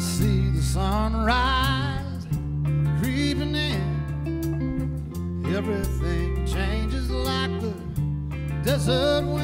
see the sunrise creeping in. Everything changes like the desert wind.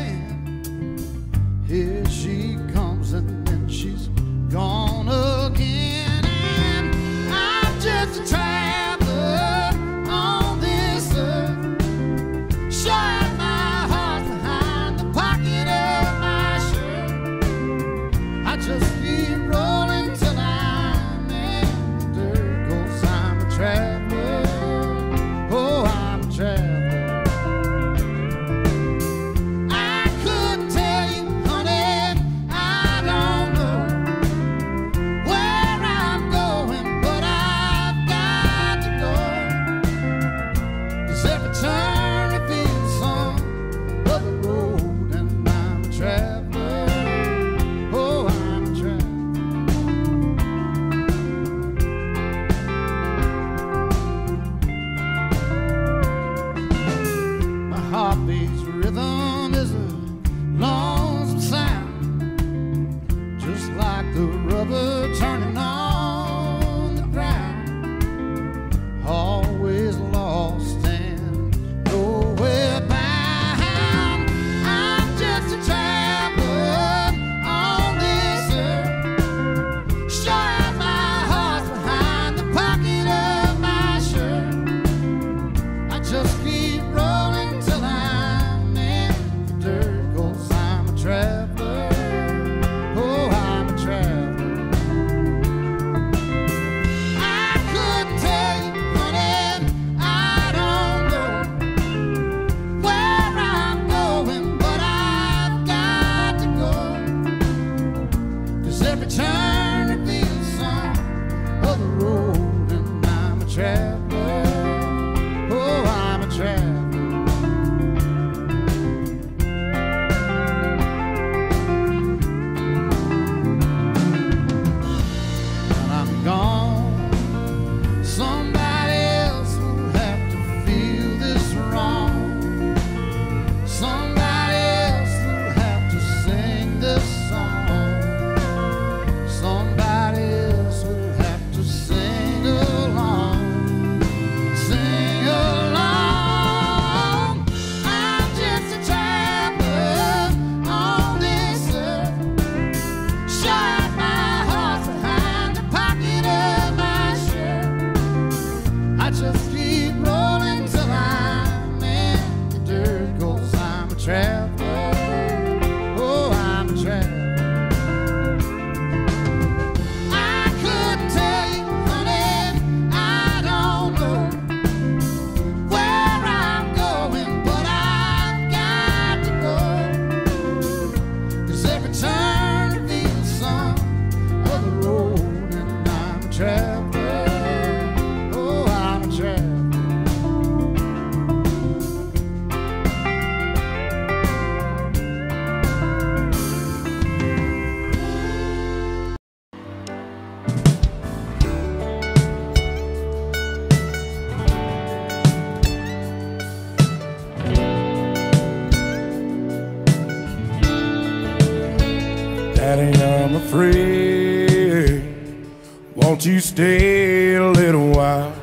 you stay a little while?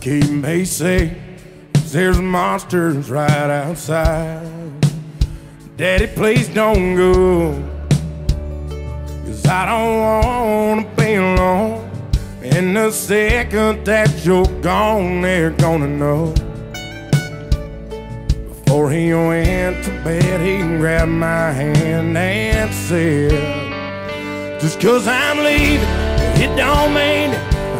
Keep me safe, there's monsters right outside. Daddy, please don't go, cause I don't wanna be alone. And the second that you're gone, they're gonna know. Before he went to bed, he grabbed my hand and said, Just cause I'm leaving don't mean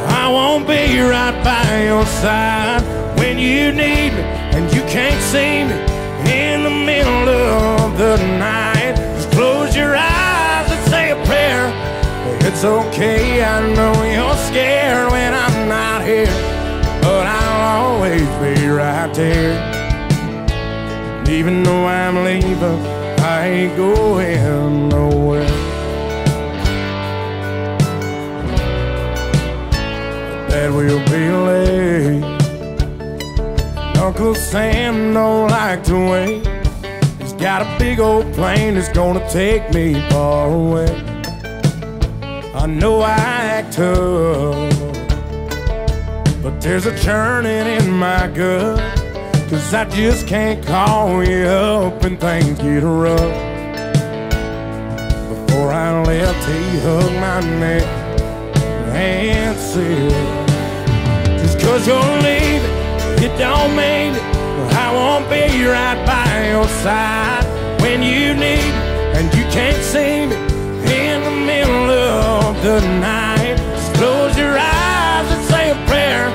I won't be right by your side when you need me and you can't see me in the middle of the night. Just close your eyes and say a prayer. It's okay, I know you're scared when I'm not here, but I'll always be right there. Even though I'm leaving, I ain't going nowhere. we'll be late. Uncle Sam don't like to wait. He's got a big old plane that's gonna take me far away. I know I act tough, but there's a churning in my gut. Cause I just can't call you up and things get rough. Before I left, he hugged my neck and said, cause you're leaving, you don't mean it. I won't be right by your side when you need me and you can't see me in the middle of the night. Just close your eyes and say a prayer.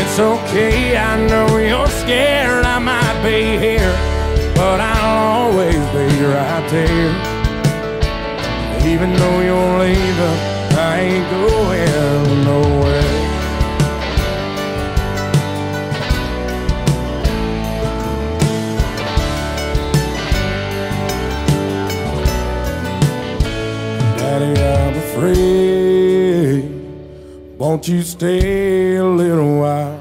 It's okay, I know you're scared. I might be here, but I'll always be right there. Even though you're leaving, I ain't going Afraid. Won't you stay a little while?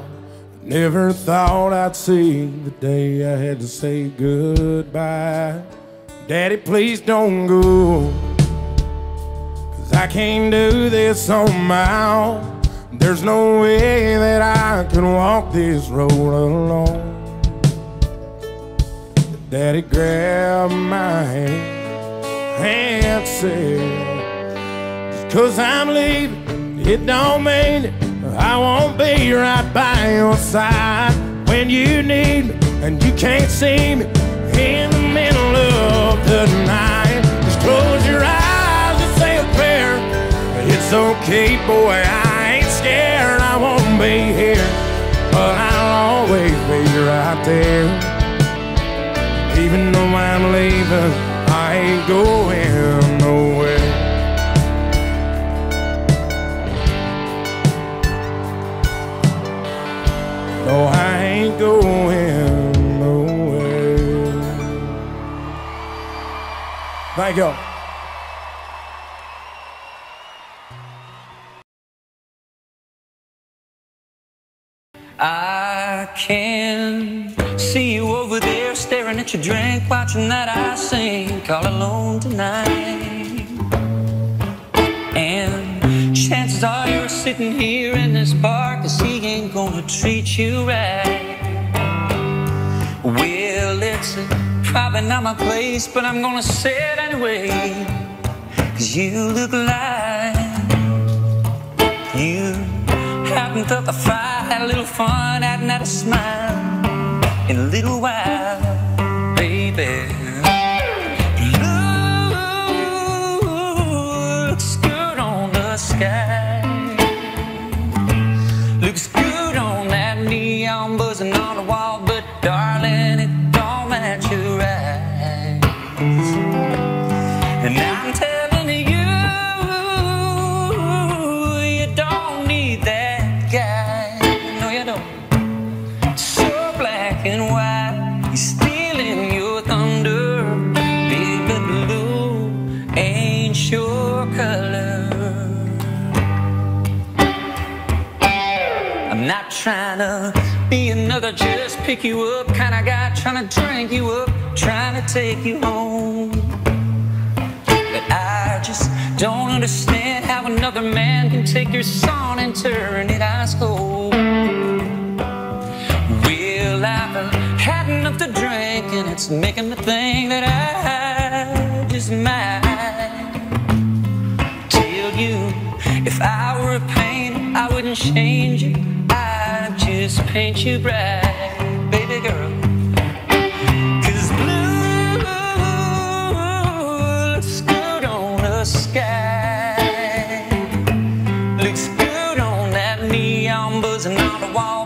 Never thought I'd see the day I had to say goodbye. Daddy, please don't go. Cause I can't do this on my own. There's no way that I can walk this road alone. Daddy grabbed my hand and said, cause I'm leaving, it don't mean. I won't be right by your side when you need me and you can't see me in the middle of the night. Just close your eyes and say a prayer. It's okay, boy, I ain't scared. I won't be here, but I'll always be right there. Even though I'm leaving, I ain't going nowhere. No, I ain't going nowhere. Thank you. I can see you over there staring at your drink, watching that I sink all alone tonight. And chances are you're sitting here in this bar, he gonna treat you right. Well, it's probably not my place, but I'm gonna say it anyway. Cause you look like you haven't felt the fire, had a little fun, hadn't had a smile in a little while, baby. Looks good on the sky. Pick you up kind of guy, trying to drink you up, trying to take you home. But I just don't understand how another man can take your song and turn it ice cold. Well, I've had enough to drink, and it's making me think that I just might tell you if I were a painter, I wouldn't change you. I'd just paint you bright, looks good on the sky. Looks good on that neon buzzing on the wall,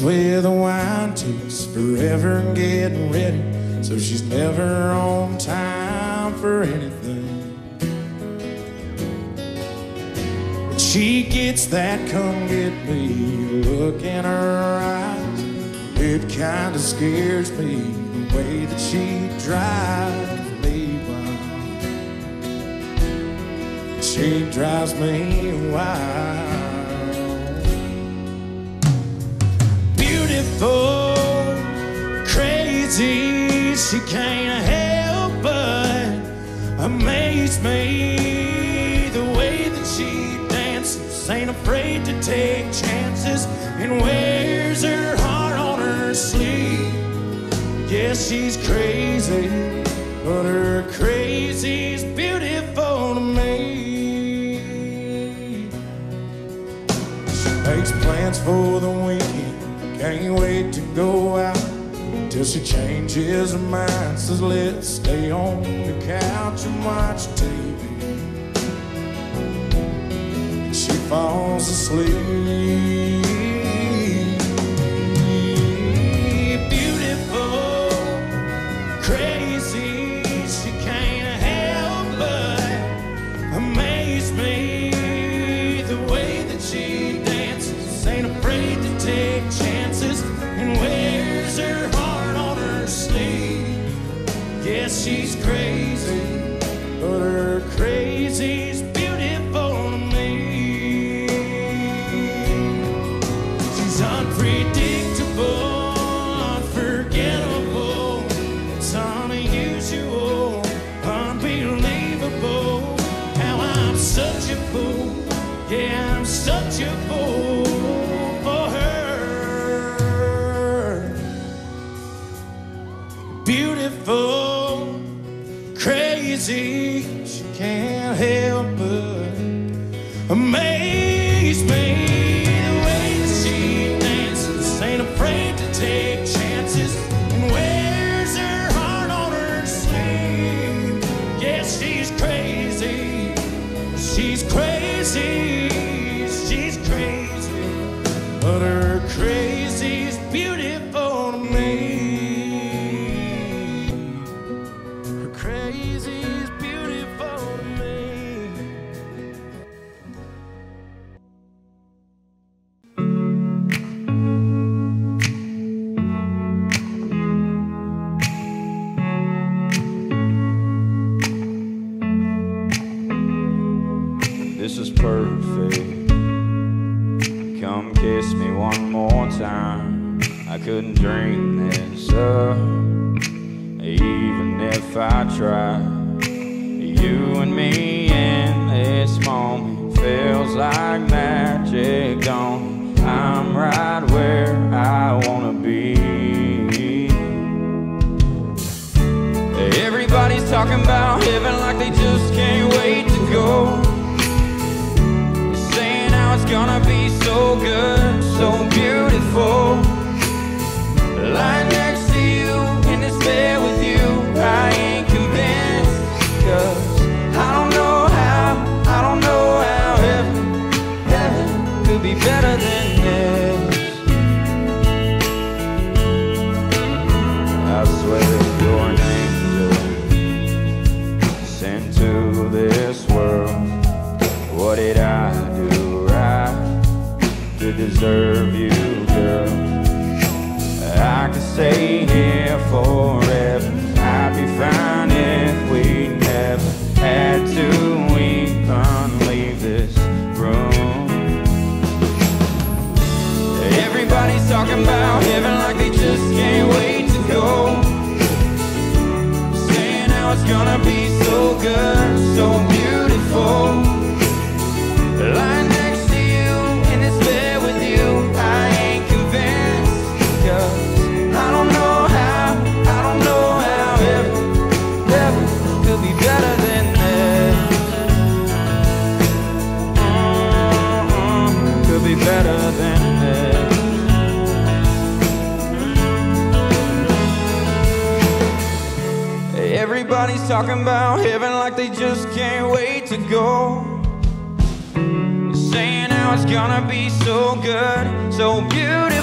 and ends with a wine. Takes forever in getting ready, so she's never on time for anything. But she gets that come get me look in her eyes. It kinda scares me the way that she drives me wild. She drives me wild. She can't help but amaze me. The way that she dances, ain't afraid to take chances, and wears her heart on her sleeve. Yes, she's crazy, but her crazy's beautiful to me. She makes plans for the weekend, can't wait to go out till she changes her mind. Says, let's stay on the couch and watch TV. And she falls asleep. Amaze dream this up, even if I try. You and me in this moment feels like magic, don't? I'm right where I wanna be. Everybody's talking about heaven like they just can't wait to go. Saying how it's gonna be so good, so beautiful. deserve you, girl. I could stay here forever. I'd be fine if we never had to. We can't leave this room. Everybody's talking about heaven like they just can't wait to go. Saying how it's gonna be so good, so talking about heaven like they just can't wait to go. Saying how it's gonna be so good, so beautiful.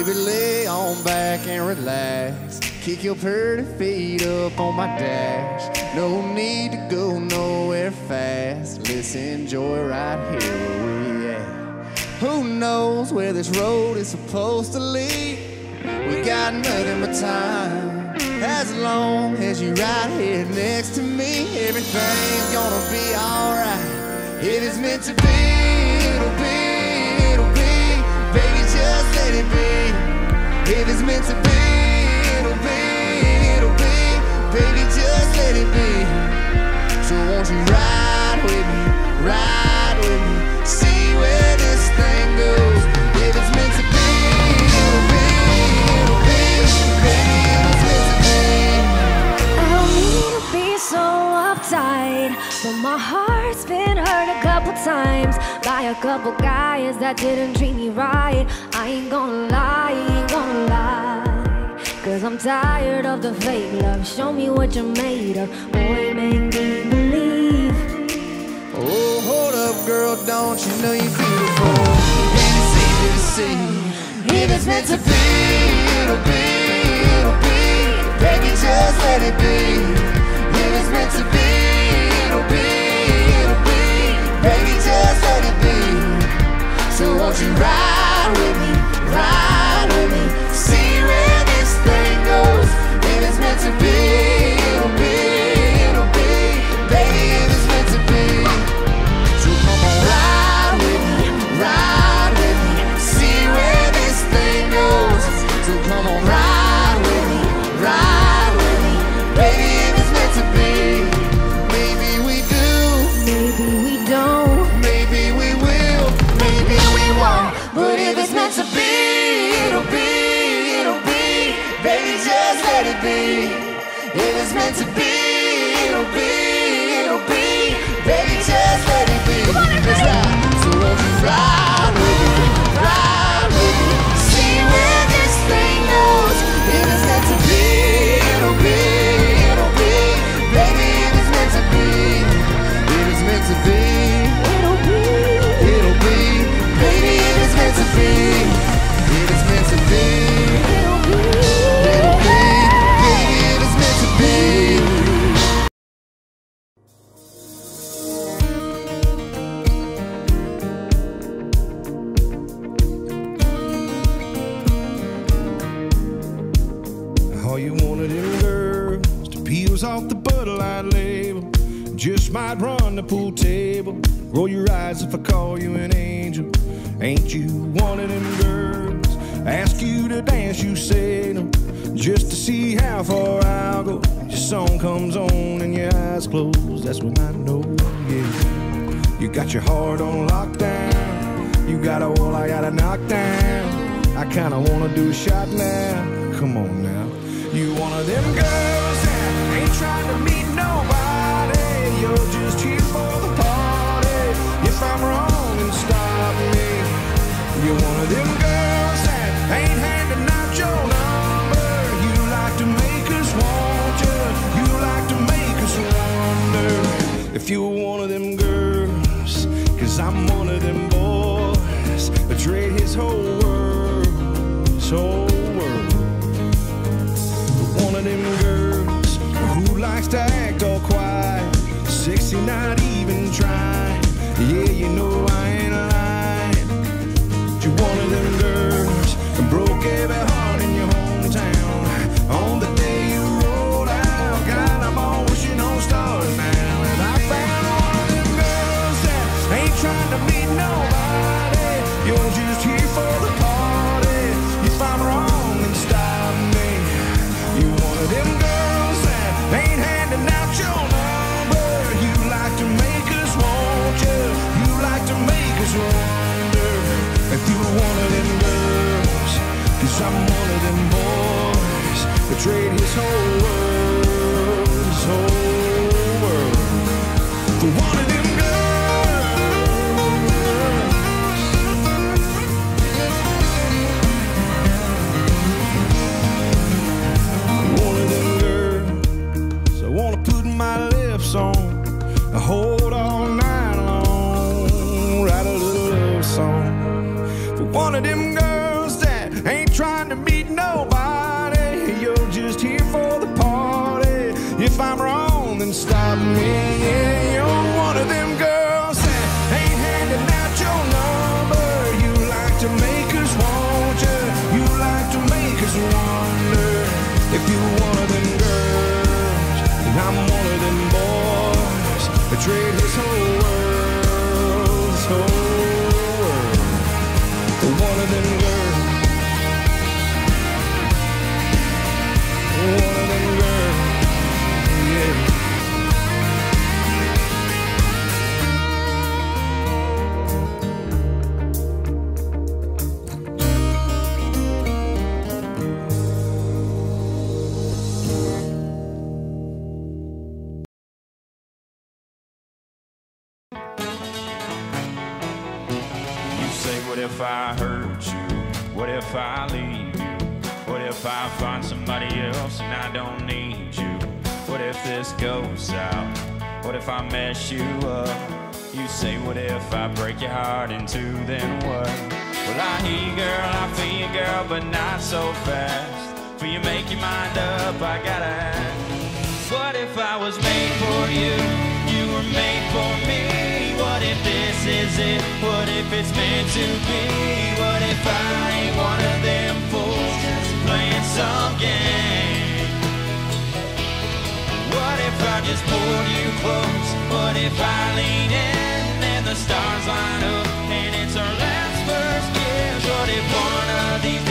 Baby, lay on back and relax. Kick your pretty feet up on my dash. No need to go nowhere fast. Let's enjoy right here where we at. Who knows where this road is supposed to lead? We got nothing but time. As long as you're right here next to me, everything's gonna be alright. It is meant to be, let it be. If it's meant to be, couple guys that didn't treat me right. I ain't gonna lie, ain't gonna lie. Cause I'm tired of the fake love. Show me what you're made of. Boy, make me believe. Oh, hold up, girl, don't you know you're beautiful? Easy to see. If it's meant to be, it'll be, it'll be. Baby, just let it be. If it's meant to be, So won't you. Ride with me, ride with me, see where this thing goes. If it's meant to be, Might run the pool table. Roll your eyes if I call you an angel. Ain't you one of them girls? Ask you to dance, you say no. Just to see how far I'll go. Your song comes on and your eyes close. That's when I know, yeah. You got your heart on lockdown. You got a wall I gotta knock down. I kinda wanna do a shot now. Come on now. You one of them girls that ain't trying to meet If I'm wrong, then stop me. You're one of them girls that ain't handing out your number. You like to make us want you. You like to make us wonder if you were one of them girls. Cause I'm one of them boys trade his whole world, whole world. One of them girls who likes to not even trying. Yeah, you know trade his whole world, if I hurt you? What if I leave you? What if I find somebody else and I don't need you? What if this goes south? What if I mess you up? You say, what if I break your heart in two, then what? Well, I hear you, girl, I feel you, girl, but not so fast. For you make your mind up, I gotta ask. What if I was made for you? This is it? What if it's meant to be? What if I ain't one of them fools just playing some game? What if I just pulled you close? What if I lean in and the stars line up and it's our last first kiss? What if one of these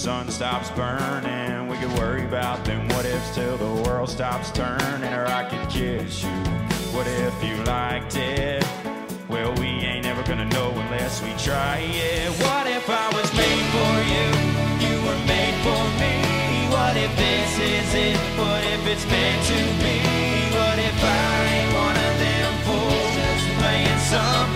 sun stops burning? We could worry about them what ifs till the world stops turning, or I could kiss you. What if you liked it? Well, we ain't never gonna know unless we try it. What if I was made for you? You were made for me. What if this is it? What if it's meant to be? What if I ain't one of them fools just playing some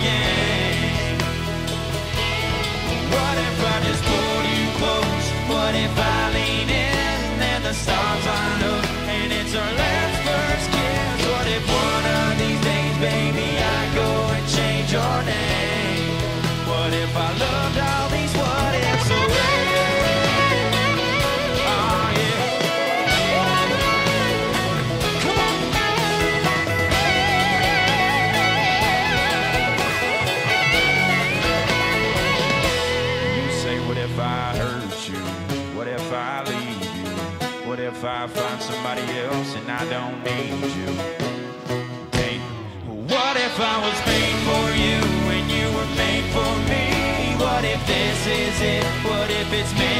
What if I lean in and the stars line up and it's our last first kiss? What if one of these days, baby, I go and change your name? Don't need you? Hey, what if I was made for you and you were made for me? What if this is it? What if it's meant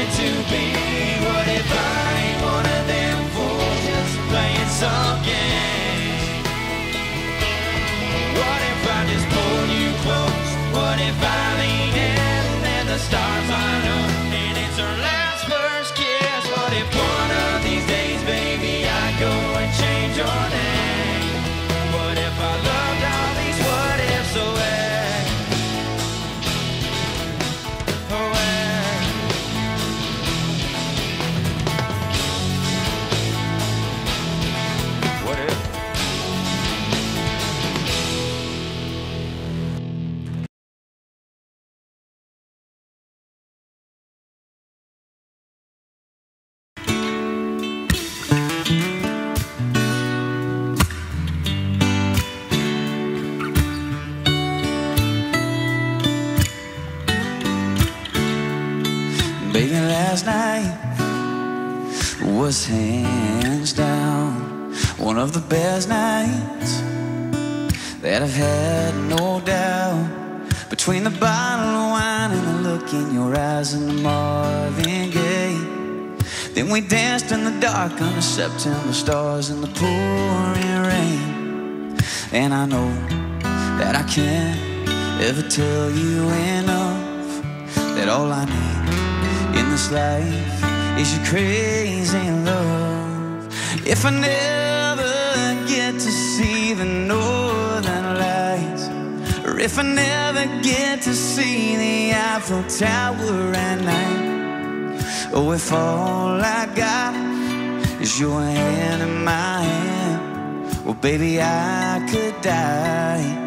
last night was hands down one of the best nights that I've had, no doubt. Between the bottle of wine and the look in your eyes and the Marvin Gaye. Then we danced in the dark under September stars in the pouring rain. And I know that I can't ever tell you enough that all I need in this life is your crazy love. If I never get to see the northern lights, or if I never get to see the Eiffel Tower at night, Oh, if all I got is your hand in my hand, well, baby, I could die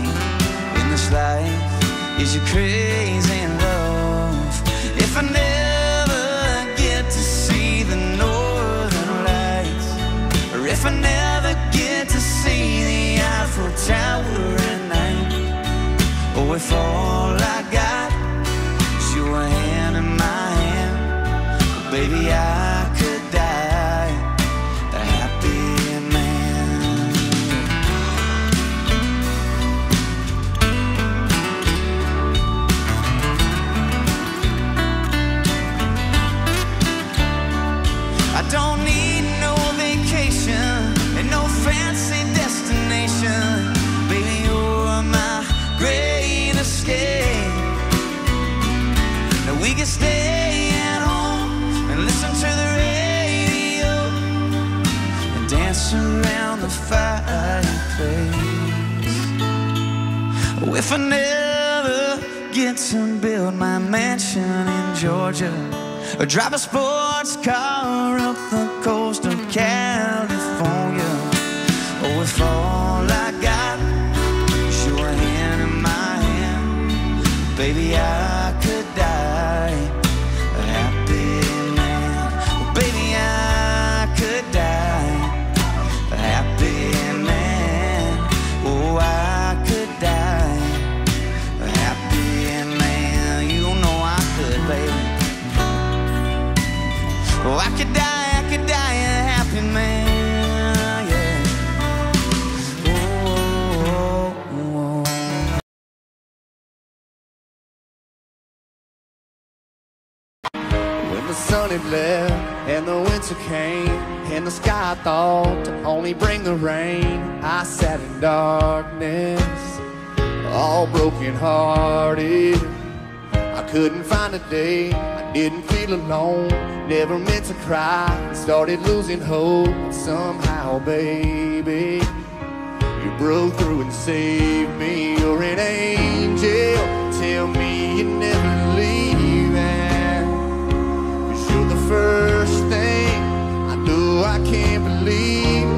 life is your crazy love. If I never get to see the northern lights, or if I never get to see the Eiffel Tower at night, or if all if I never get to build my mansion in Georgia. Or drive a sports car up the coast of California, oh, if all I got is your hand in my hand, baby, I rain, I sat in darkness, all broken hearted. I couldn't find a day, I didn't feel alone, never meant to cry, started losing hope. Somehow, baby, you broke through and saved me. You're an angel. Tell me you never leaving. Cause you're the first thing I know I can't believe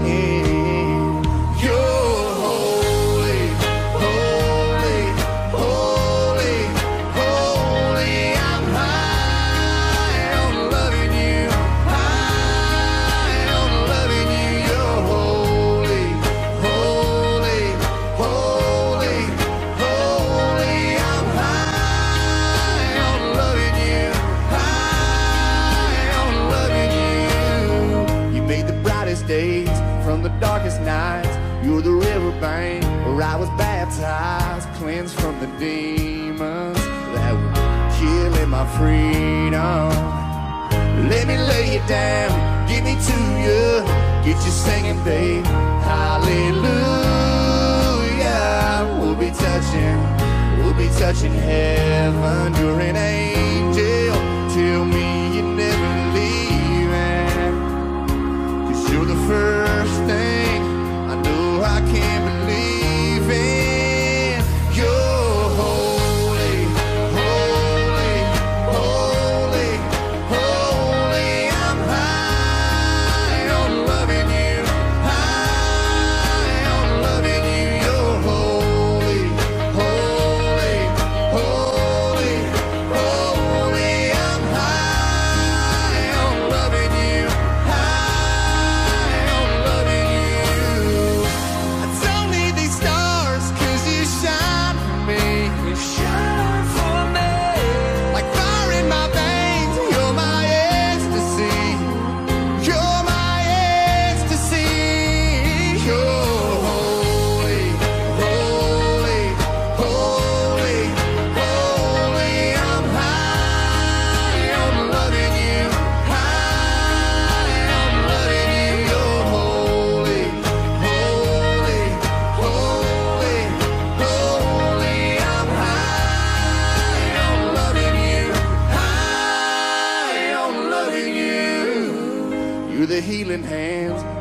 where I was baptized, cleansed from the demons that were killing my freedom. Let me lay you down, give me to you, get you singing, babe. Hallelujah. We'll be touching, we'll be touching heaven. You're an angel. Tell me you're never leaving. Cause you're the first thing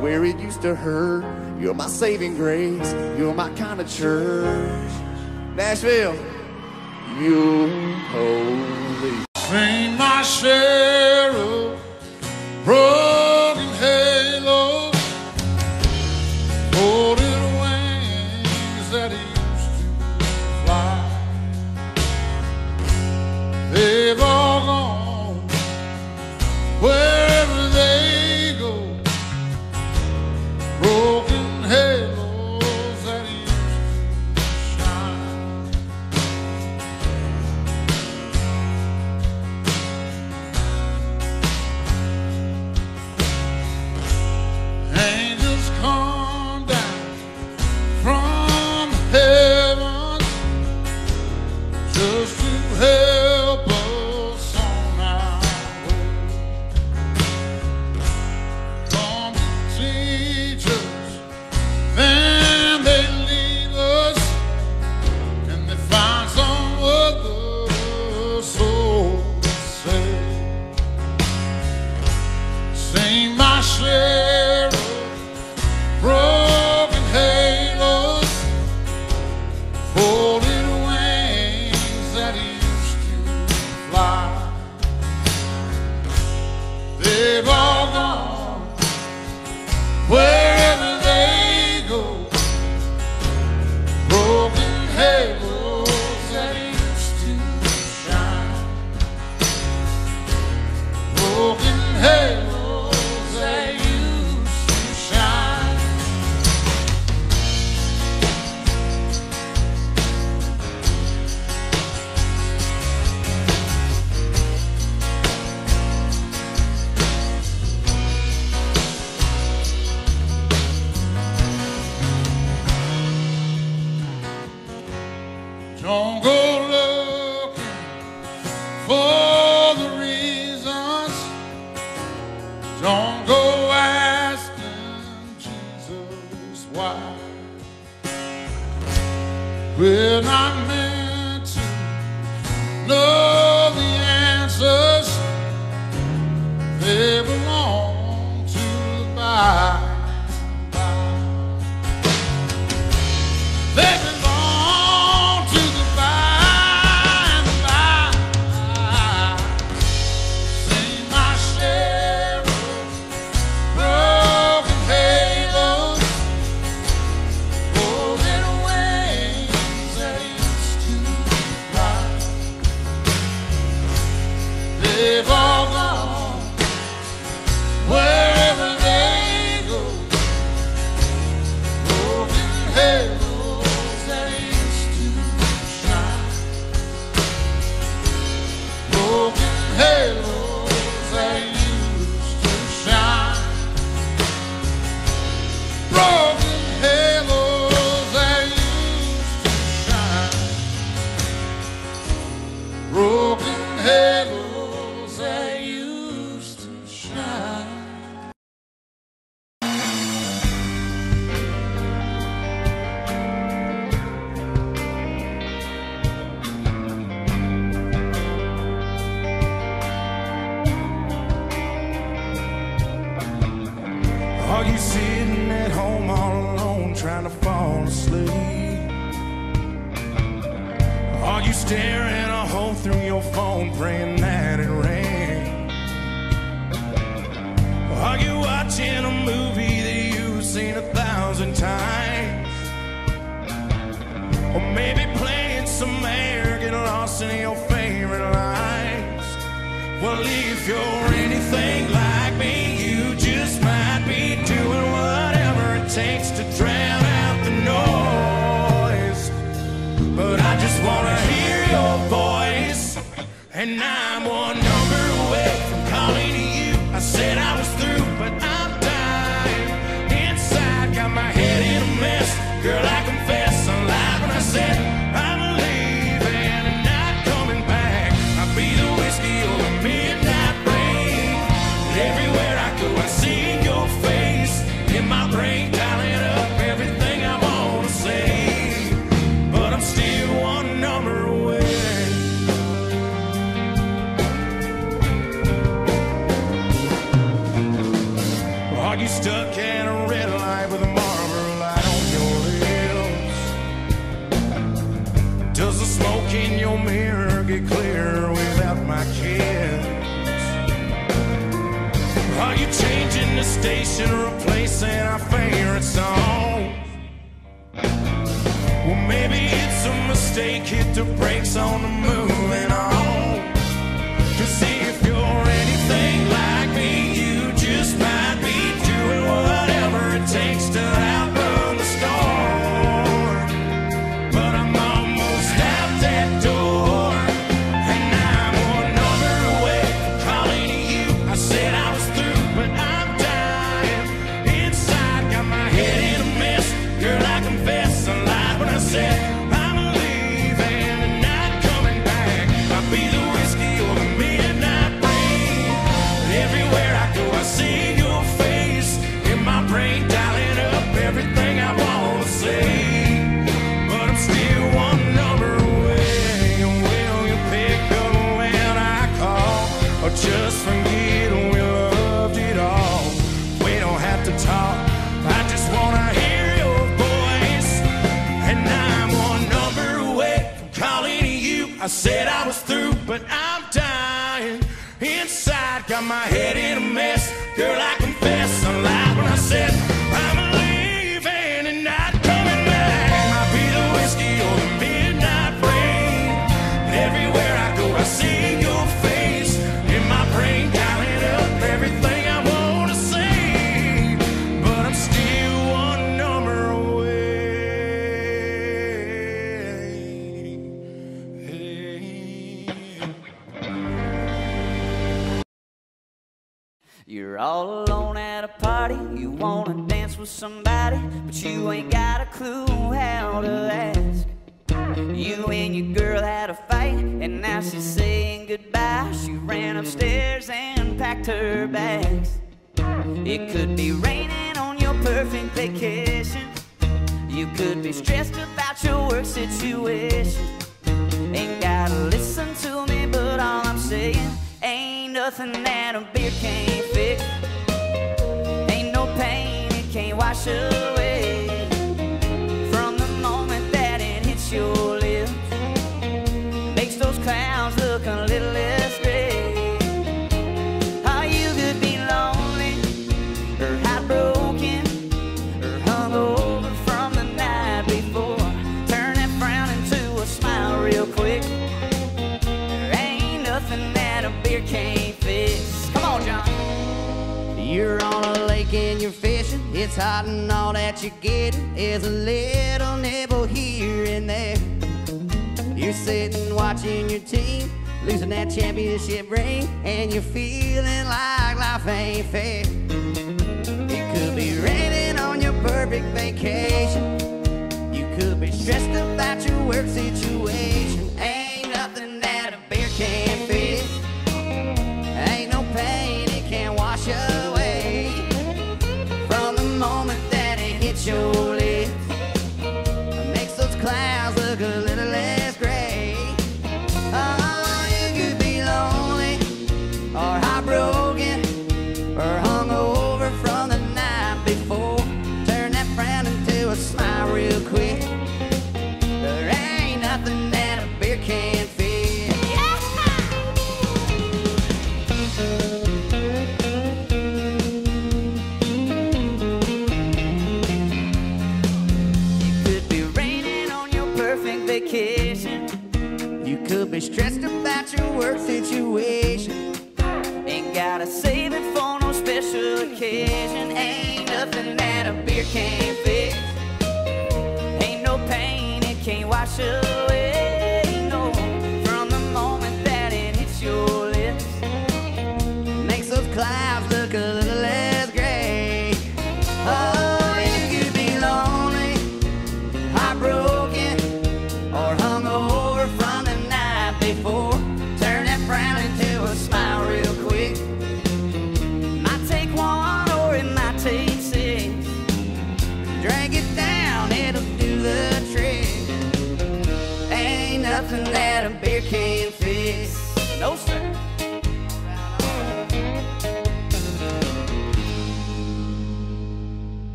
where it used to hurt. You're my saving grace. You're my kind of church. Nashville, you holy. Bring my sorrow,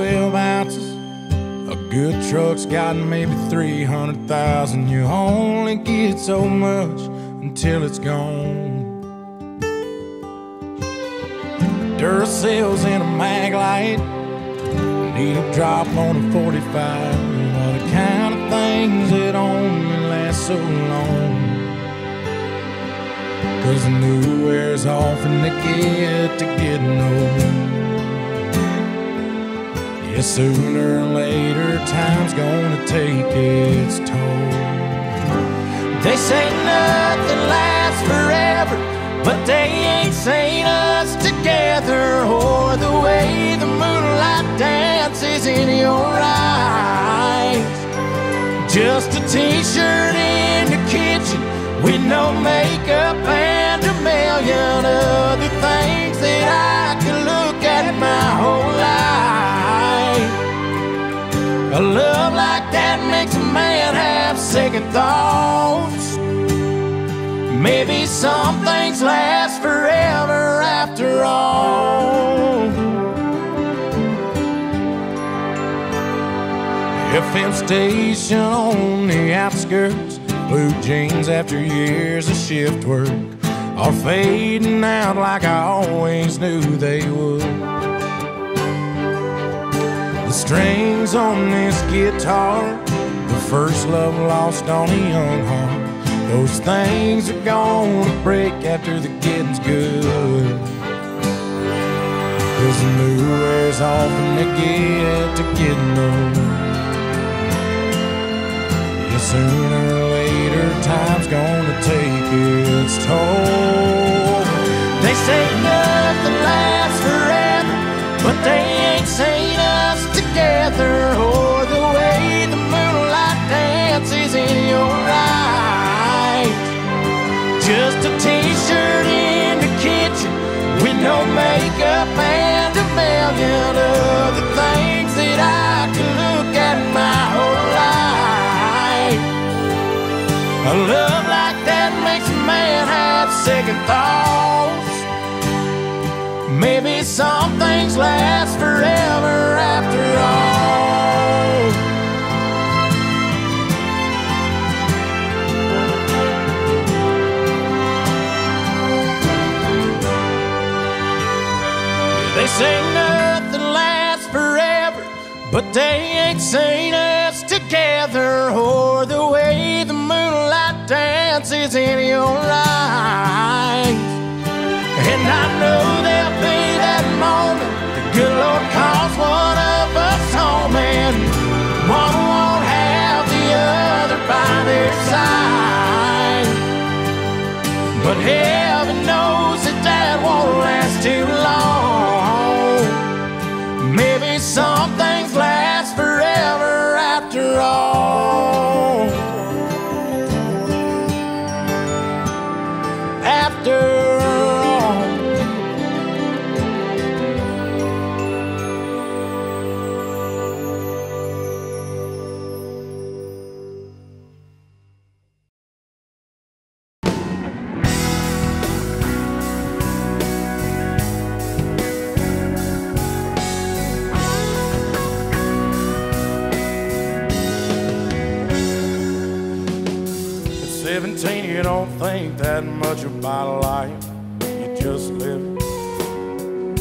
12 ounces. A good truck's got maybe 300,000. You only get so much until it's gone. Duracells in a mag light. Needle drop on a 45. Are the kind of things that only last so long. Cause the new wears off and they get to getting old. Yeah, sooner or later, time's gonna take its toll. They say nothing lasts forever, but they ain't seen us together or the way the moonlight dances in your eyes. Just a t-shirt in the kitchen with no makeup and A love like that makes a man have second thoughts. Maybe some things last forever after all. FM station on the outskirts, blue jeans after years of shift work are fading out like I always knew they would. The strings on this guitar, the first love lost on a young heart. Those things are gonna break after the getting's good. Cause the new wears off and they get to getting old. Yeah, sooner or later, time's gonna take its toll. They say nothing lasts forever, but they ain't us together or the way the moonlight dances in your eyes. Just a t-shirt in the kitchen with no makeup and a million other things that I could look at my whole life. A love like that makes a man have second thoughts. Maybe some things last forever they ain't seen us together or the way the moonlight dances in your eyes. And I know there'll be that moment the good Lord calls one about life. You just live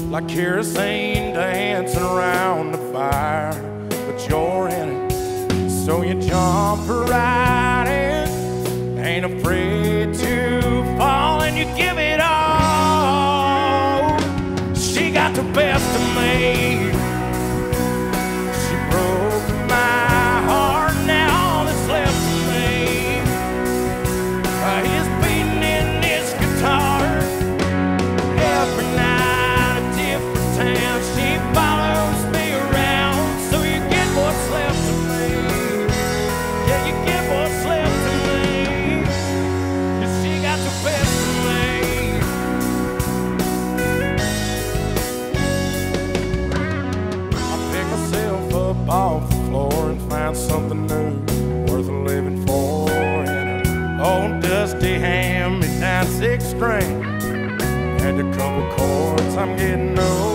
like kerosene dancing around the fire. But you're in it, so you jump right in. Ain't afraid to fall, and you give it all. She got the best of me. Chords. I'm getting over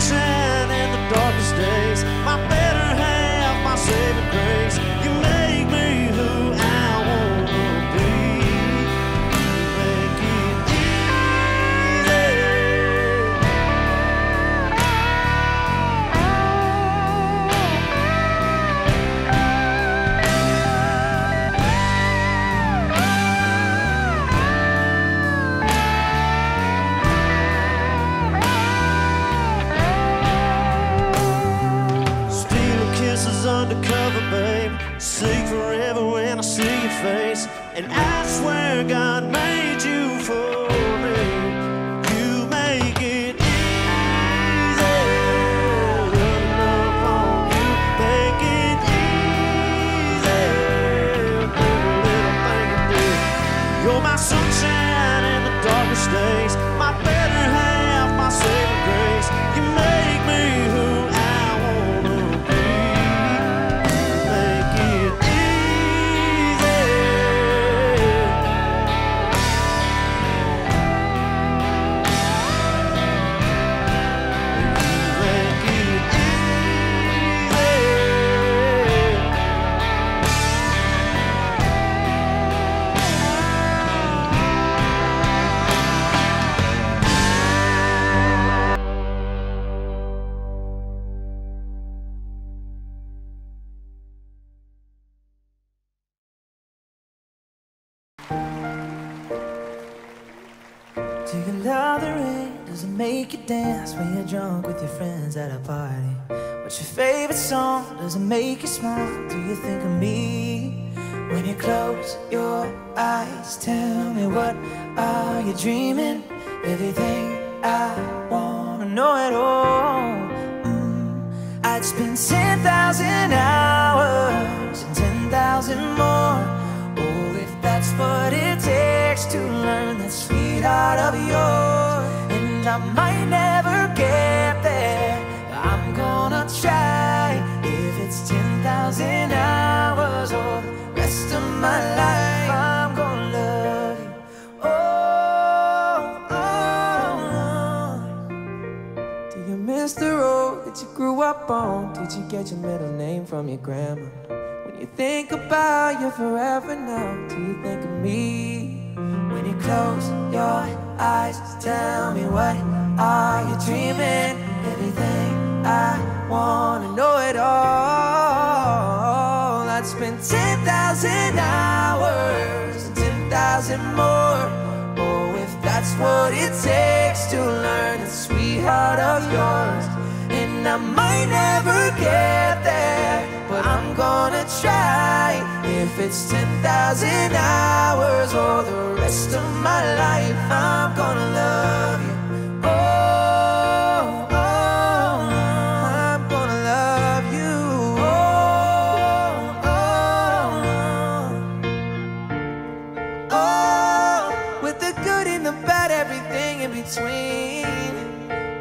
You're drunk with your friends at a party? What's your favorite song? Does it make you smile? Do you think of me? When you close your eyes, tell me what are you dreaming? Everything I wanna know at all. Mm, I'd spend 10,000 hours and 10,000 more. Oh, if that's what it takes to learn that sweetheart of yours. And I might never get there, I'm gonna try. If it's 10,000 hours or the rest of my life, I'm gonna love you. Oh, oh, Do you miss the road that you grew up on? Did you get your middle name from your grandma? When you think about you forever now, do you think of me? When you close your eyes, tell me what are you dreaming? Everything I wanna know it all. I'd spend 10,000 hours and 10,000 more. Oh, if that's what it takes to learn the sweetheart of yours. And I might never get there, but I'm gonna try. If it's 10,000 hours or the rest of my life, I'm gonna love you. Oh, oh, I'm gonna love you. Oh, oh, oh, with the good and the bad, everything in between.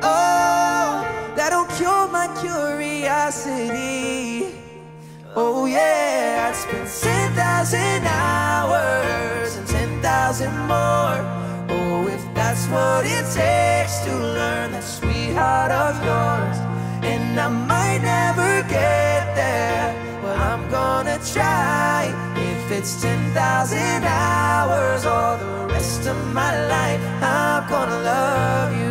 Oh, that'll cure my curiosity. Oh yeah, I'd spend 10,000 hours and 10,000 more. Oh, if that's what it takes to learn that sweetheart of yours. And I might never get there, but I'm gonna try. If it's 10,000 hours or the rest of my life, I'm gonna love you.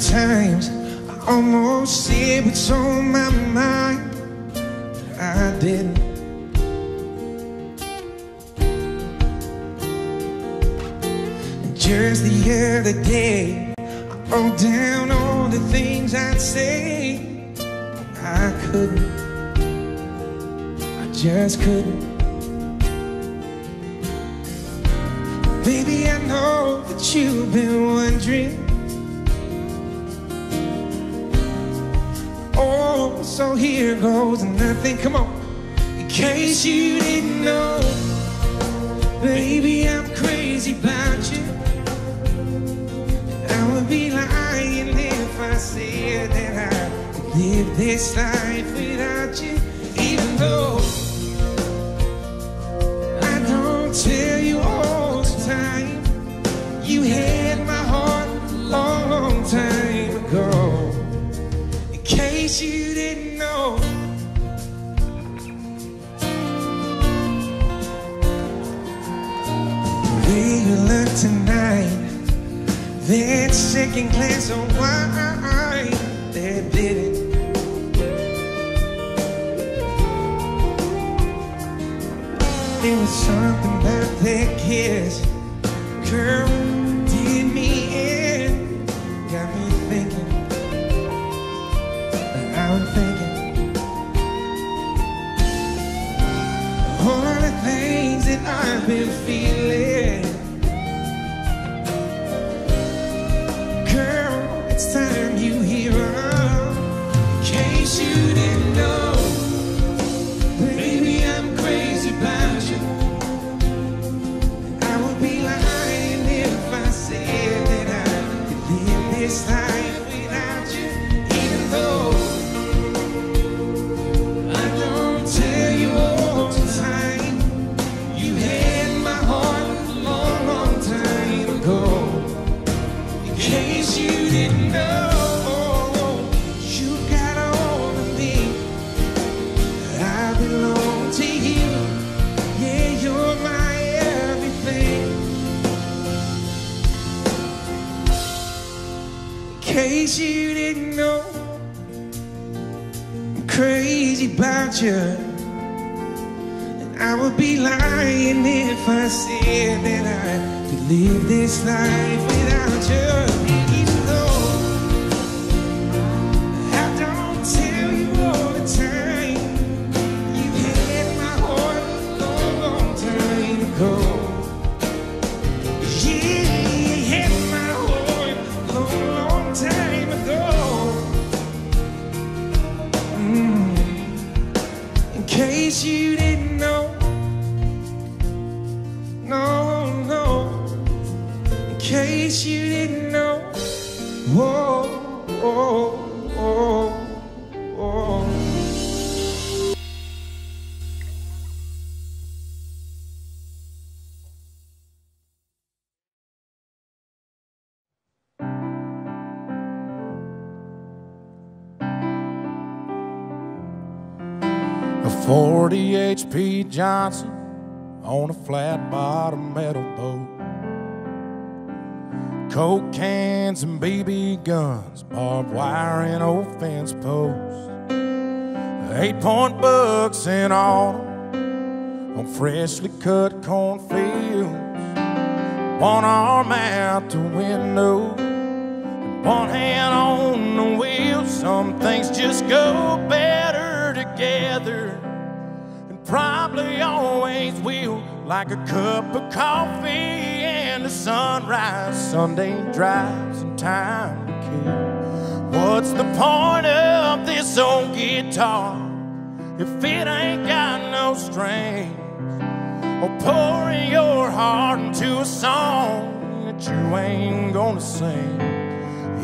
Times I almost said what's on my mind. I didn't. Just the other day, I wrote down all the things I'd say. I couldn't. I just couldn't. Baby, I know that you've been wondering. Oh, so here goes nothing. Come on. In case you didn't know, baby, I'm crazy about you. I would be lying if I said that I could live this life without second glass of wine that did it. There was something about that kiss, And I would be lying if I said that I could live this life without you. Johnson on a flat bottom metal boat. Coke cans and BB guns, barbed wire and old fence posts. Eight point bucks in autumn on freshly cut cornfields. One arm out the window, one hand on the wheel. Some things just go better together probably always will. Like a cup of coffee and a sunrise, Sunday drives and time to kill. What's the point of this old guitar if it ain't got no strings? Or pouring your heart into a song that you ain't gonna sing.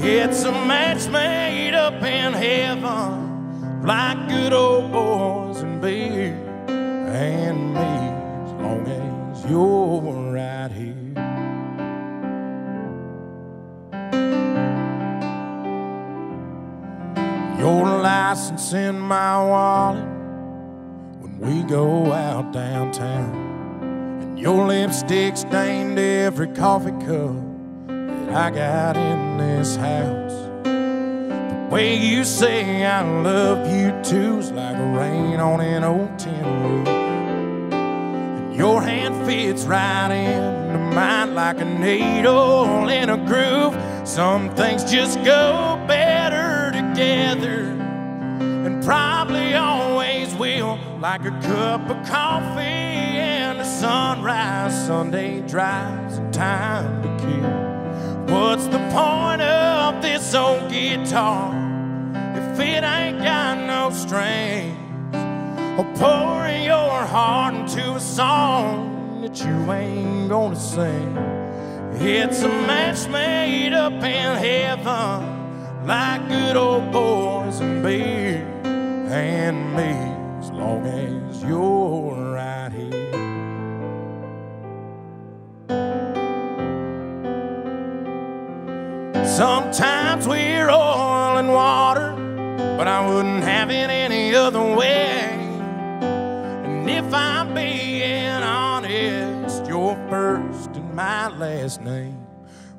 It's a match made up in heaven, like good old boys and beer, and me, as long as you're right here. Your license in my wallet when we go out downtown. And your lipstick stained every coffee cup that I got in this house. The way you say I love you too is like rain on an old tin roof. Your hand fits right into mine like a needle in a groove. Some things just go better together and probably always will. Like a cup of coffee and a sunrise, Sunday drives and time to kill. What's the point of this old guitar if it ain't got no strings? Or pouring your heart into a song that you ain't gonna sing. It's a match made up in heaven, like good old boys and beer, and me, as long as you're right here. Sometimes we're oil and water, but I wouldn't have it any other way. Being honest, you're first and my last name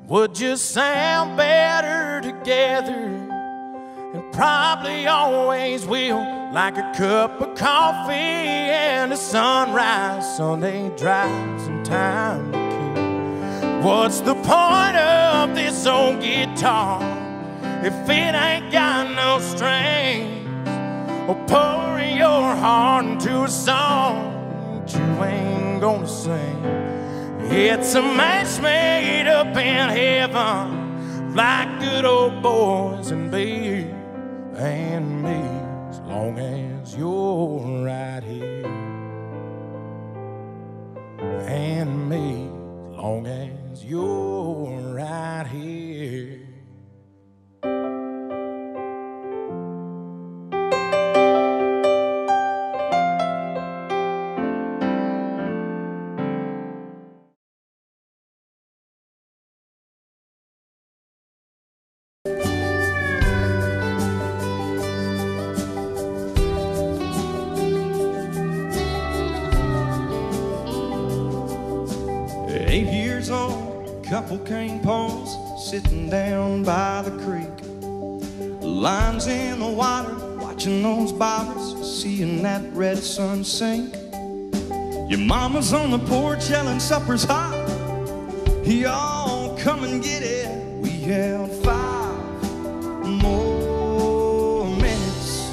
would just sound better together and probably always will. Like a cup of coffee and a sunrise, Sunday drives and time to kill. What's the point of this old guitar if it ain't got no strings? Or pouring your heart into a song ain't gonna sing. It's a match made up in heaven, like good old boys and beer and me, as long as you're right here. And me, as long as you're right here. By the creek. Lines in the water, watching those bobbers, seeing that red sun sink. Your mama's on the porch yelling supper's hot. Y'all come and get it. We have five more minutes.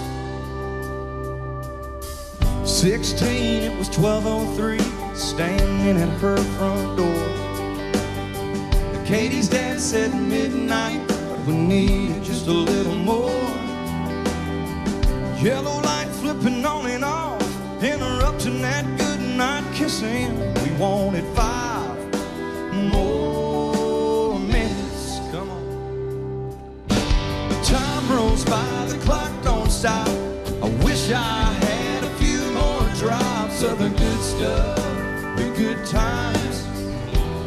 16, it was 1203, standing at her front door. Katie's dad said midnight, but we needed just a little more. Yellow light flipping on and off, interrupting that good night kissing. We wanted five more minutes. Come on. The time rolls by, the clock don't stop. I wish I had a few more drops of the good stuff, the good times.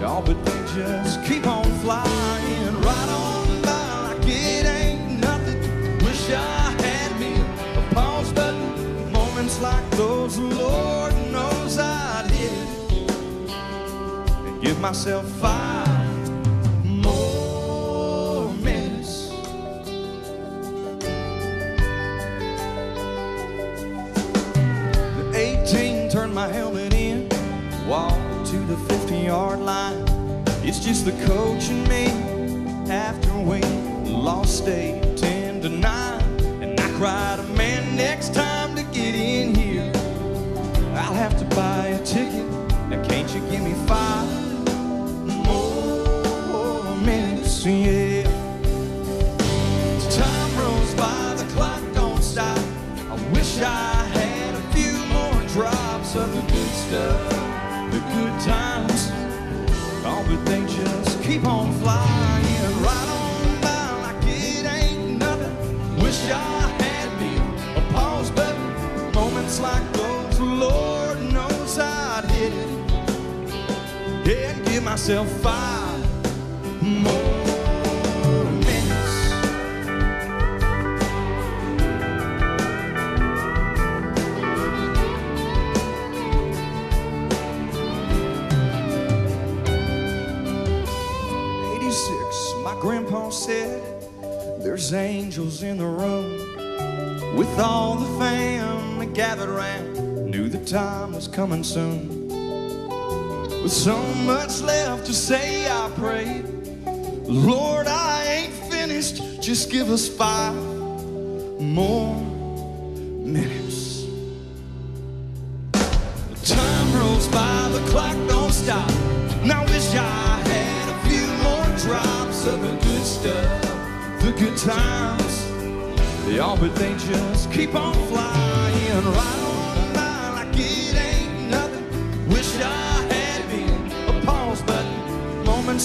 Y'all, but they just keep on flying right on by like it ain't nothing. Wish I had me a pause button. Moments like those, Lord knows hit and give myself five more minutes. The 18 turned my helmet in, walked to the 50 yard line. Just the coach and me after we lost eight, ten to 9. And I cried, man, next time to get in here, I'll have to buy a ticket. Myself five more minutes. Eighty-six, my grandpa said, There's angels in the room. With all the family gathered around, knew the time was coming soon. With so much left to say, I pray. Lord, I ain't finished. Just give us five more minutes. The time rolls by, the clock don't stop. Now wish I had a few more drops of the good stuff, the good times. All but they just keep on flying right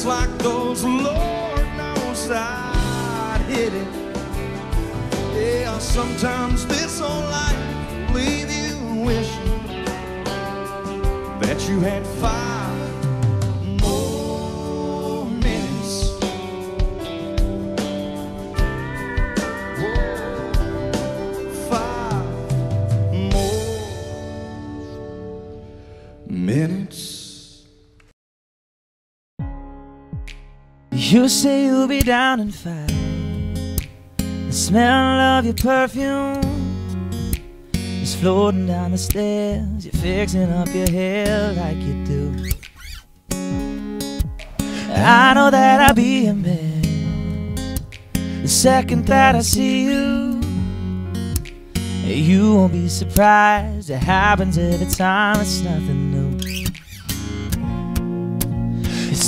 Moments like those, Lord knows I'd hit it. Yeah, sometimes this old life leave you wishing that you had five You say you'll be down in five. The smell of your perfume is floating down the stairs. You're fixing up your hair like you do. I know that I'll be in bed the second that I see you. You won't be surprised. It happens every time. It's nothing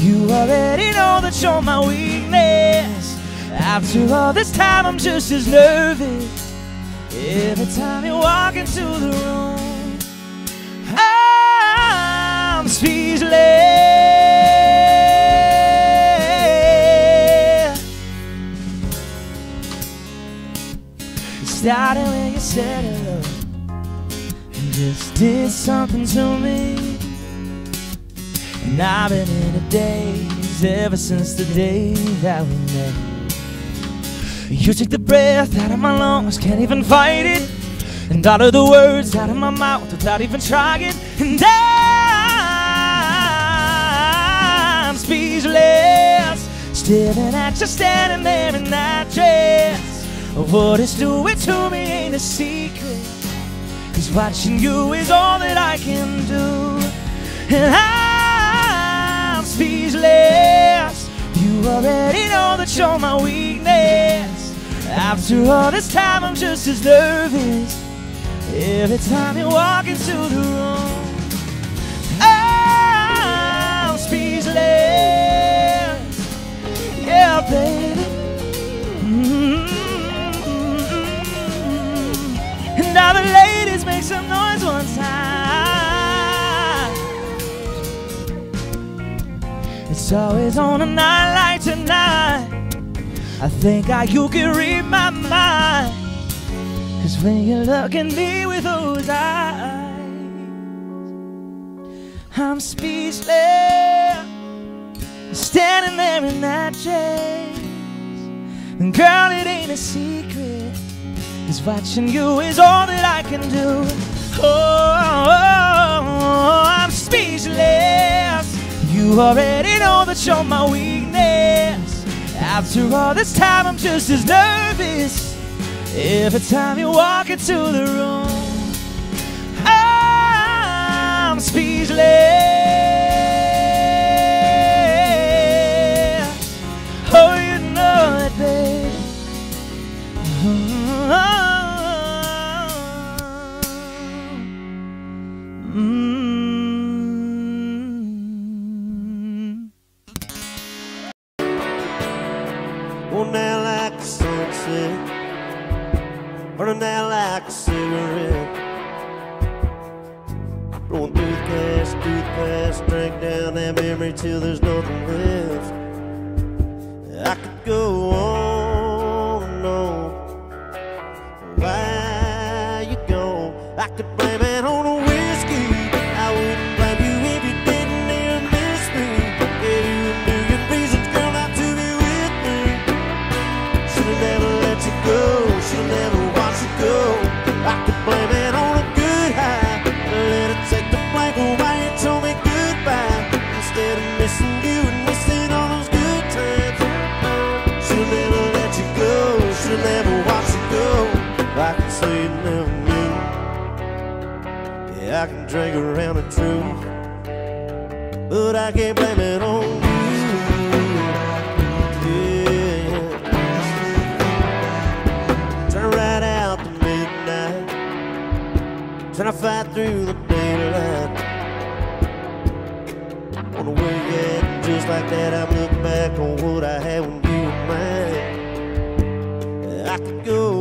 You already know that you're my weakness. After all this time, I'm just as nervous. Every time you walk into the room, I'm speechless. Started when you said hello and just did something to me. And I've been in a daze ever since the day that we met. You take the breath out of my lungs, can't even fight it. And all of the words out of my mouth without even trying. And I'm speechless, staring at you standing there in that dress. What it's doing to me ain't a secret. Cause watching you is all that I can do. And I'm speechless. You already know that you're my weakness. After all this time, I'm just as nervous. Every time you walk into the room, I'm speechless. Yeah, baby. Mm-hmm. And all the ladies make some noise one time. It's always on a night like tonight. I think how you can read my mind. Cause when you look at me with those eyes, I'm speechless. Standing there in that chase. And girl, it ain't a secret. Cause watching you is all that I can do. Oh, I'm speechless. You already know that you're my weakness. After all this time, I'm just as nervous. Every time you walk into the room, I'm speechless. Burning out like a cigarette. Rolling through the cash, through the past, drink down that memory till there's nothing left. I could go on and on. Why you gone? I could Yeah, drink around the truth. But I can't blame it on you. Yeah. Turn right out to midnight. Trying to fight through the daylight. On the way yet, and just like that, I look back on what I had when you were mine. I could go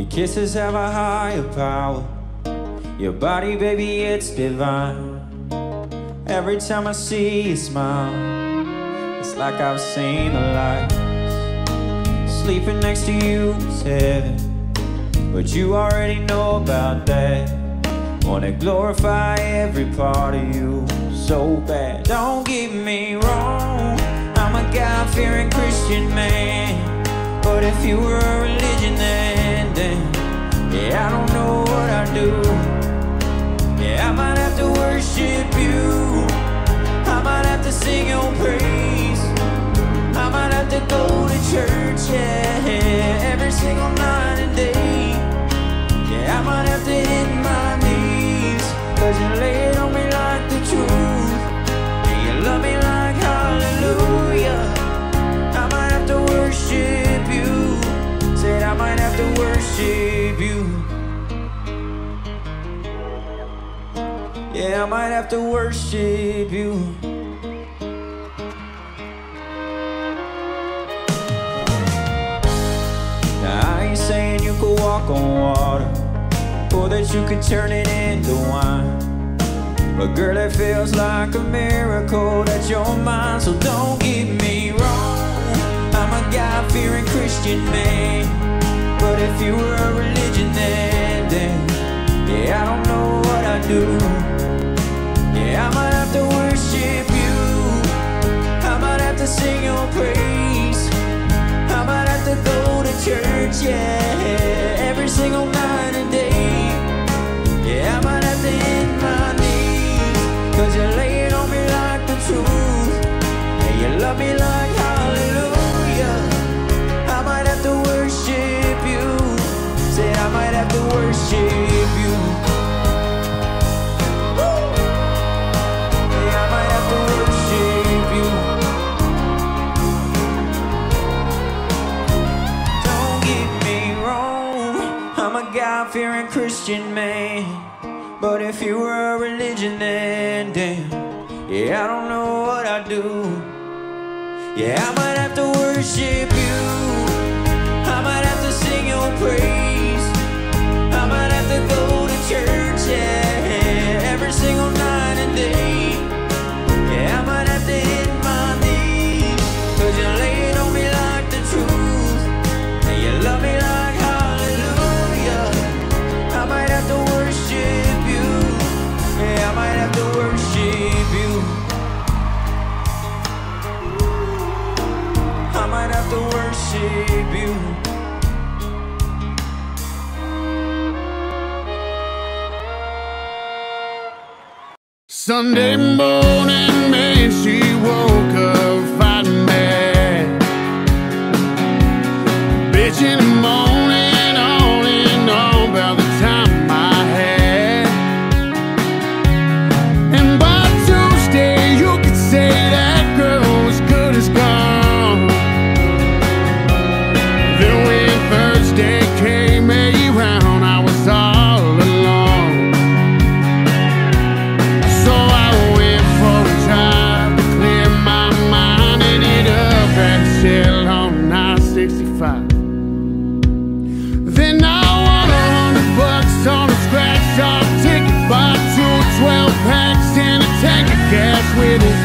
Your kisses have a higher power. Your body, baby, it's divine. Every time I see you smile, it's like I've seen the lights. Sleeping next to you is heaven, but you already know about that. Wanna glorify every part of you so bad. Don't get me wrong, I'm a God fearing Christian man. But if you were a religion, then, then, yeah, I don't know what I'd do. Yeah, I might have to worship you. I might have to sing your praise. I might have to go to church, yeah, every single night and day. Yeah, I might have to hit my knees, cause you lay it on me like the truth. And you love me like hallelujah. I might have to worship I might have to worship you. Yeah, I might have to worship you. Now, I ain't saying you could walk on water or that you could turn it into wine. But girl, it feels like a miracle that you're mine. So don't get me wrong, I'm a God fearing Christian man. But if you were a religion, then, then yeah, I don't know what I'd do. Yeah, I might have to worship you. I might have to sing your praise. I might have to go to church, yeah, every single night and day. Yeah, I might have to hit my knees, cause you lay it on me like the truth. And you love me like have to worship you. Yeah, I might have to worship you. Don't get me wrong, I'm a God fearing Christian man. But if you were a religion, then damn, yeah, I don't know what I'd do. Yeah, I might have to worship you. I might have to sing your praise. Sunday morning, man, she woke it.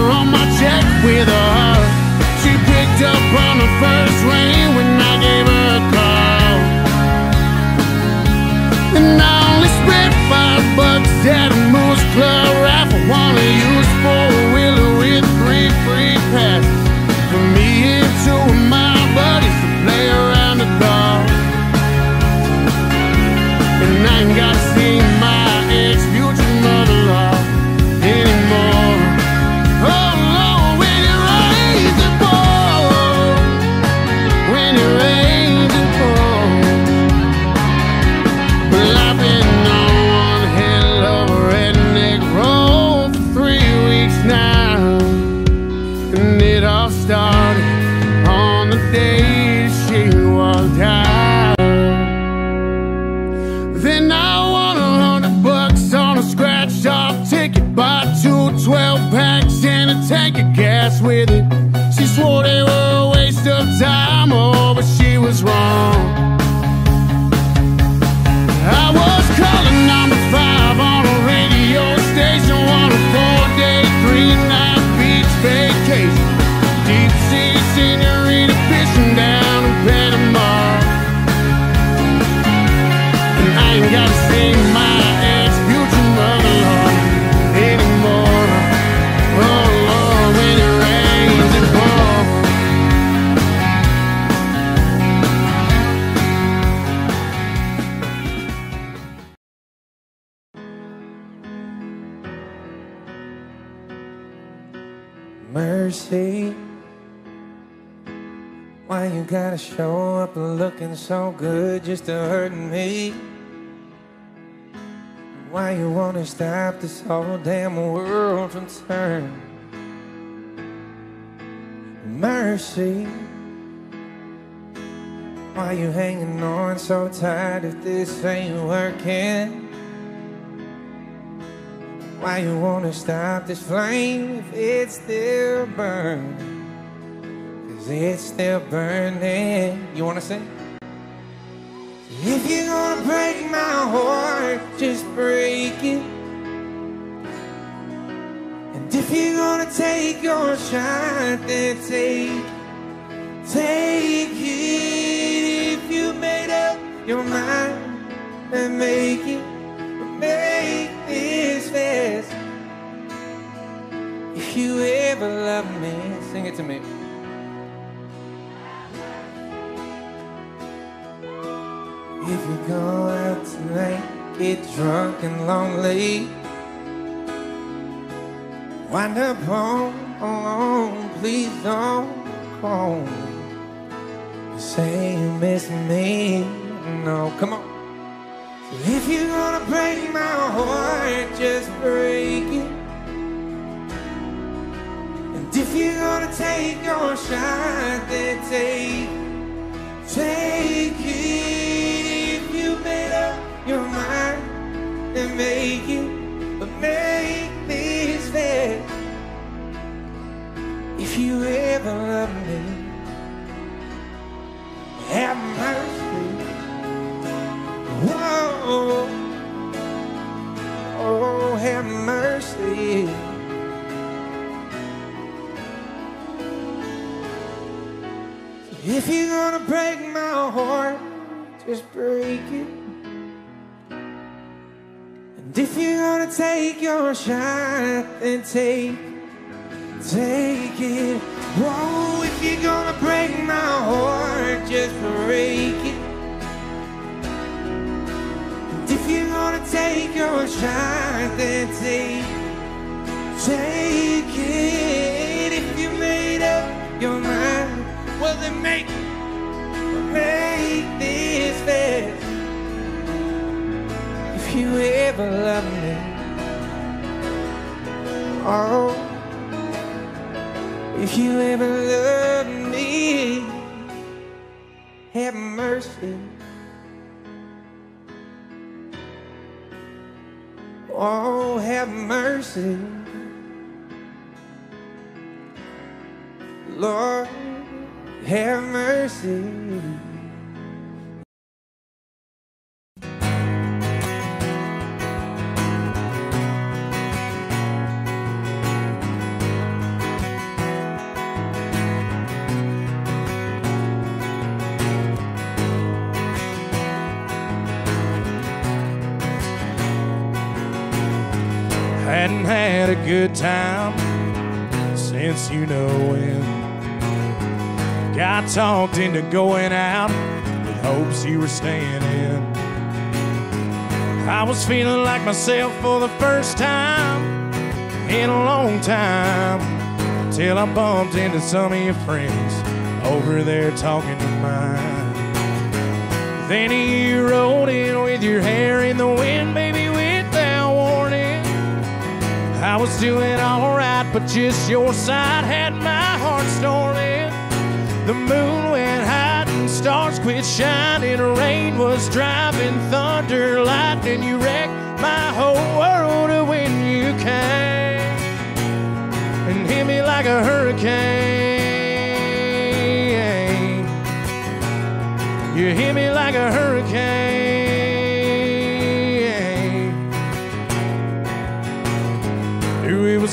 on my check with her. She picked up on the first rain. Looking so good just to hurt me? Why you wanna stop this whole damn world from turning? Mercy. Why you hanging on so tight if this ain't working? Why you wanna stop this flame if it's still burning? It's still burning. You wanna sing? If you're gonna break my heart, just break it. And if you're gonna take your shot, then take, take it. If you made up your mind, then make it, make this fast. If you ever love me, sing it to me. If you go out tonight, get drunk and lonely, wind up home alone, please don't call me. Say you miss me, no, come on. If you're gonna break my heart, just break it. And if you're gonna take your shot, then take, take it. Your mind, and make but make this fair. If you ever love me, have mercy. Whoa, oh, have mercy. If you're gonna break my heart, just break it. And if you're gonna take your shot, then take, take it. Whoa, if you're gonna break my heart, just break it. And if you're gonna take your shot, then take, take it. If you made up your mind, well then make, make this fast. If you ever love me, oh. If you ever love me, have mercy. Oh, have mercy. Lord, have mercy. Hadn't had a good time since you know when. Got talked into going out with hopes you were staying in. I was feeling like myself for the first time in a long time till I bumped into some of your friends over there talking to mine. Then you rode in with your hair in the wind, baby. I was doing alright, but just your side had my heart storming. The moon went hiding stars quit shining, rain was driving, thunder, lightning. You wrecked my whole world when you came and hit me like a hurricane. You hit me like a hurricane.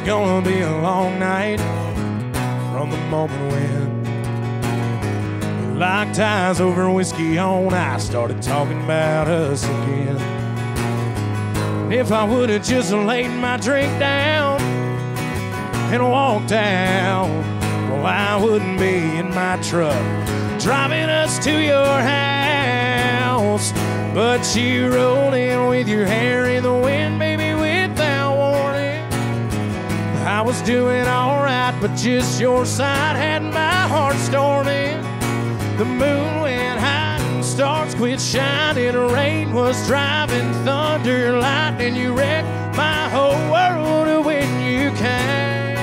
Gonna be a long night from the moment when we locked eyes over whiskey on. I started talking about us again. If I would have just laid my drink down and walked out, well, I wouldn't be in my truck driving us to your house. But you rolled in with your hair in the wind, I was doing alright, but just your side had my heart storming. The moon went high and stars quit shining. Rain was driving, thunder, lightning. You wrecked my whole world when you came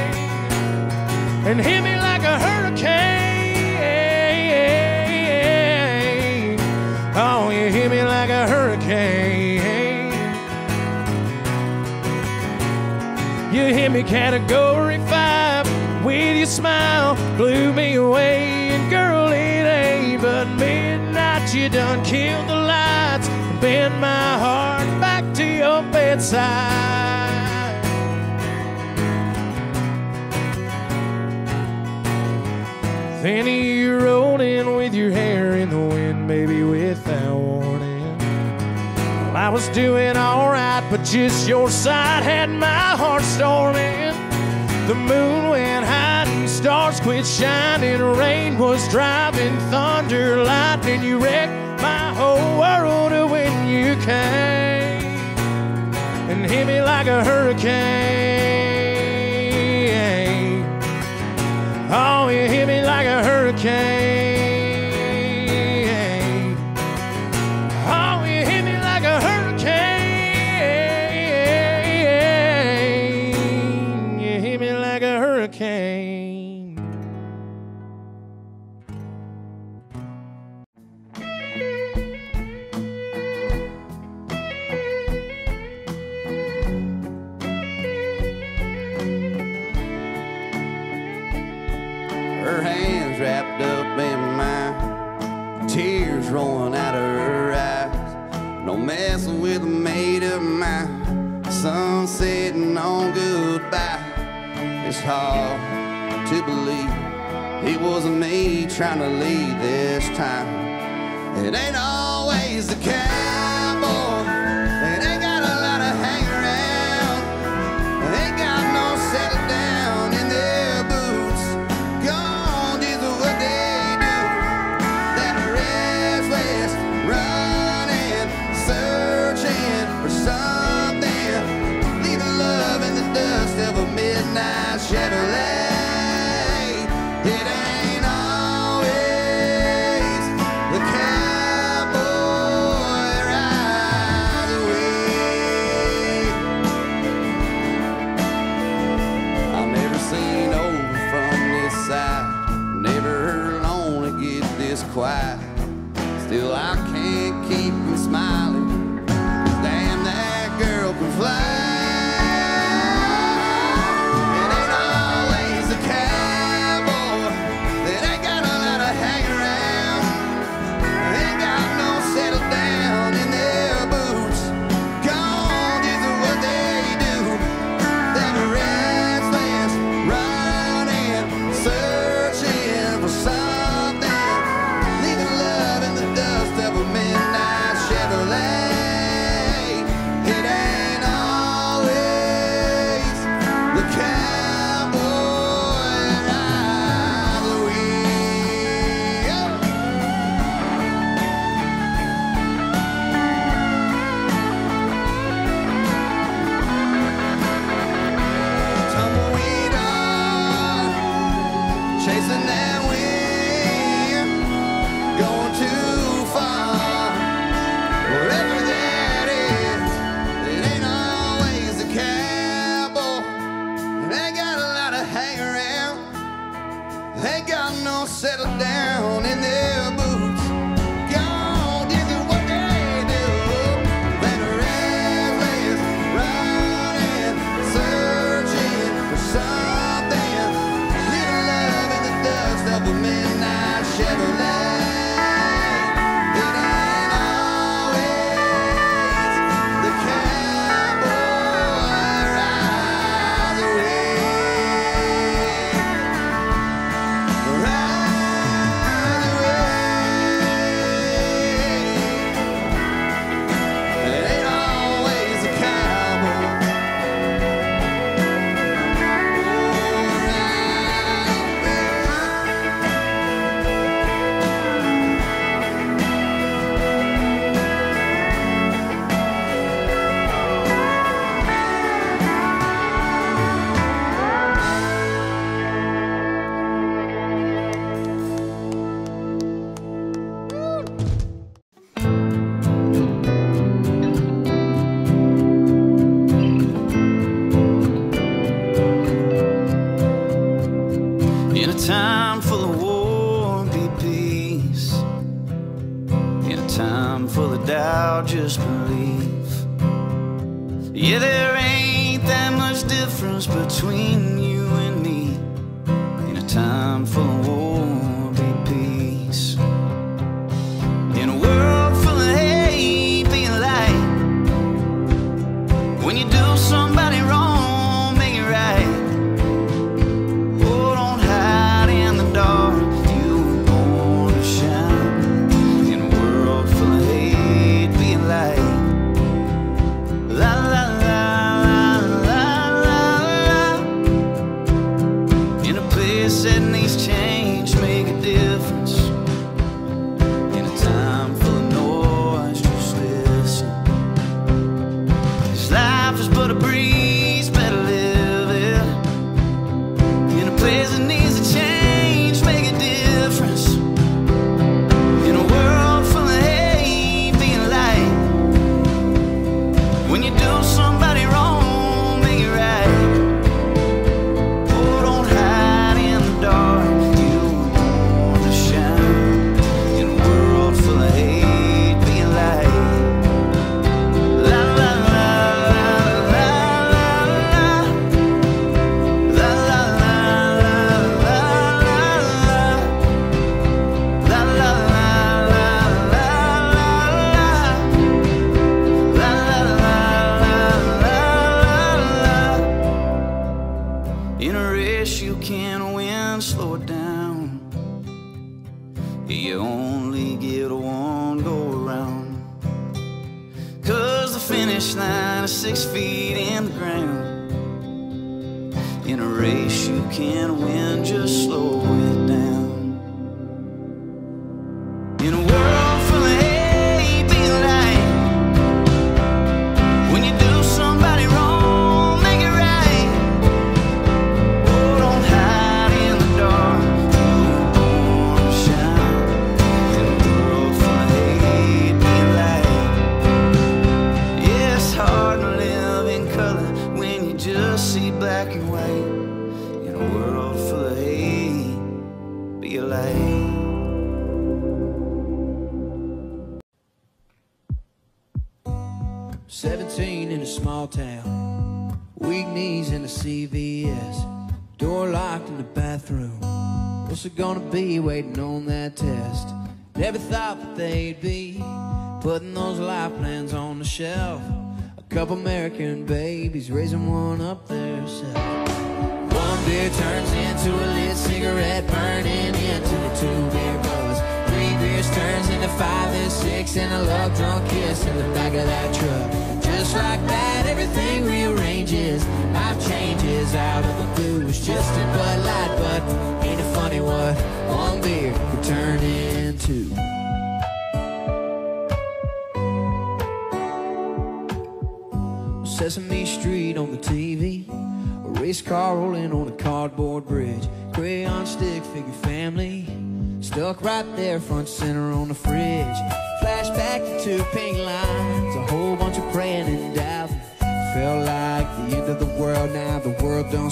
and hit me like a hurricane. Oh, you hit me like a hurricane. You hit me category five with your smile, blew me away. And girl, it ain't but midnight. You done killed the lights, bent my heart back to your bedside. Then you rolled in with your hair in the wind, baby, without warning. Well, I was doing alright, but just your side had my heart storming. The moon went and stars quit shining. Rain was driving, thunder, lightning. You wrecked my whole world when you came and hit me like a hurricane. Oh, you hit me like a hurricane. With a mate of mine, sun setting on goodbye. It's hard to believe it wasn't me trying to lead this time. It ain't always the cowboy.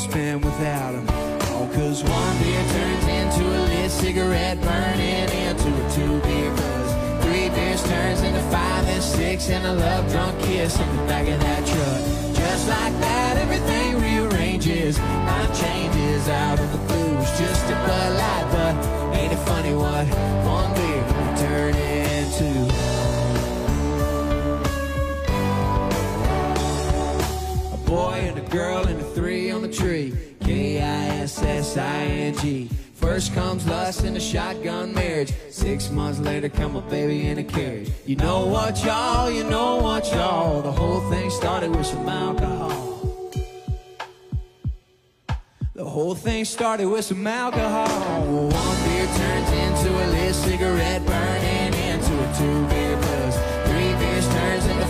spend without him. All oh, cause one beer turns into a lit cigarette burning into a two beer buzz. Three beers turns into five and six and a love drunk kiss in the back of that truck. Just like that, everything rearranges. Life changes out of the blues, just a Bud Light, but ain't it funny what one beer turned into? boy and a girl and a three on the tree. K-I-S-S-I-N-G. First comes lust and a shotgun marriage. Six months later come a baby in a carriage. You know what y'all, you know what y'all. The whole thing started with some alcohol. The whole thing started with some alcohol. One beer turns into a lit cigarette burning into a two-beer buzz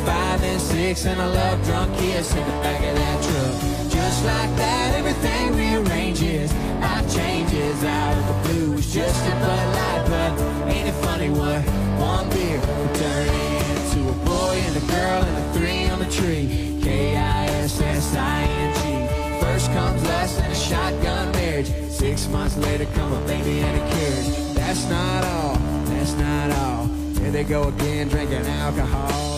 five and six and a love drunk kiss in the back of that truck. Just like that, everything rearranges. Life changes out of the blue. It's just a Bud Light, but ain't it funny what one beer will turn into a boy and a girl and a three on the tree. K-I-S-S-I-N-G. First comes last and a shotgun marriage. Six months later come a baby and a carriage. That's not all. That's not all. Here they go again drinking alcohol.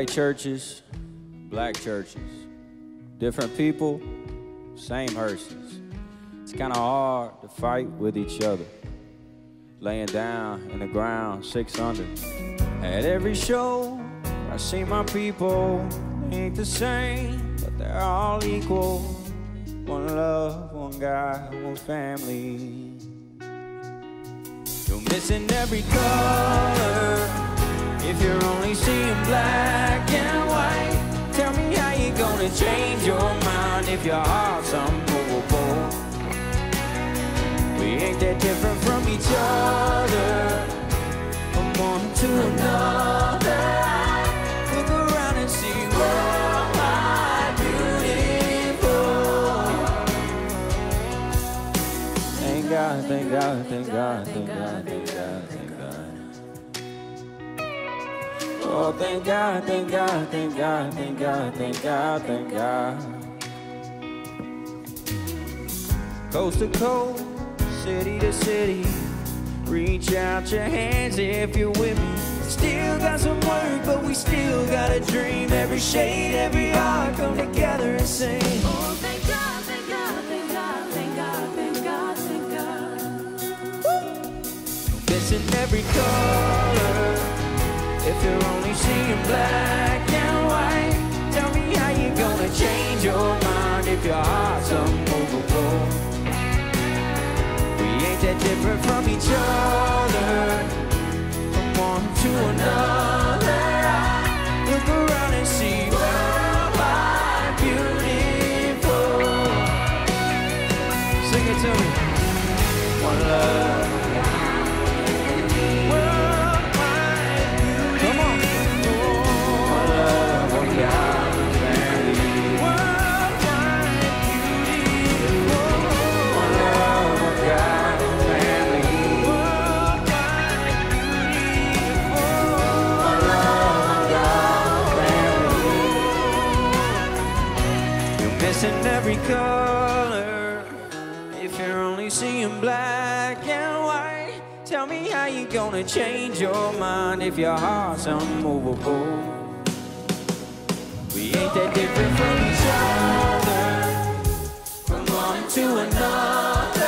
White churches, black churches, different people, same hearses. It's kind of hard to fight with each other. Laying down in the ground, six under. At every show, I see my people. They ain't the same, but they're all equal. One love, one God, one family. You're missing every color. If you're only seeing black and white, tell me how you're gonna change your mind if your heart's unmovable. We ain't that different from each other, from one to another. Look around and see beautiful. God, thank God, thank God, thank God, thank God, thank God. Oh, thank God, thank God, thank God, thank God, thank God, thank God. Coast to coast, city to city, reach out your hands if you're with me. Still got some work, but we still got a dream. Every shade, every heart come together and sing. Oh, thank God, thank God, thank God, thank God, thank God, thank God. Missing every color. If you're only seeing black and white, tell me how you gonna change your mind if your heart's unmovable. We ain't that different from each other, from one to another. Look around and see worldwide beautiful. Sing it to me. One love. Every color. If you're only seeing black and white, tell me how you gonna change your mind if your heart's unmovable. We ain't that different from each other, from one to another.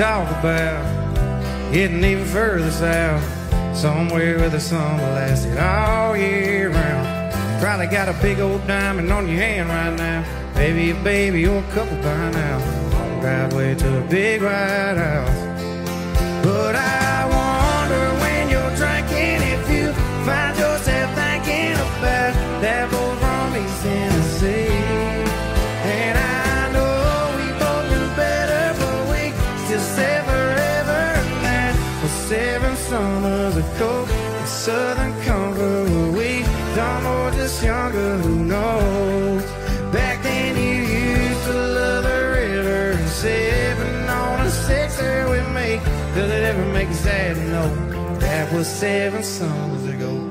Talk about getting even further south, somewhere where the summer lasted all year round. Probably got a big old diamond on your hand right now, maybe a baby or a couple by now. On the driveway to a big white house. But I wonder when you're drinking if you find yourself thinking about that boy from East Southern Comfort where we done more just younger, who knows? Back then you used to love the river and sipping on a sixer with me. Does it ever make you sad know that was seven summers ago?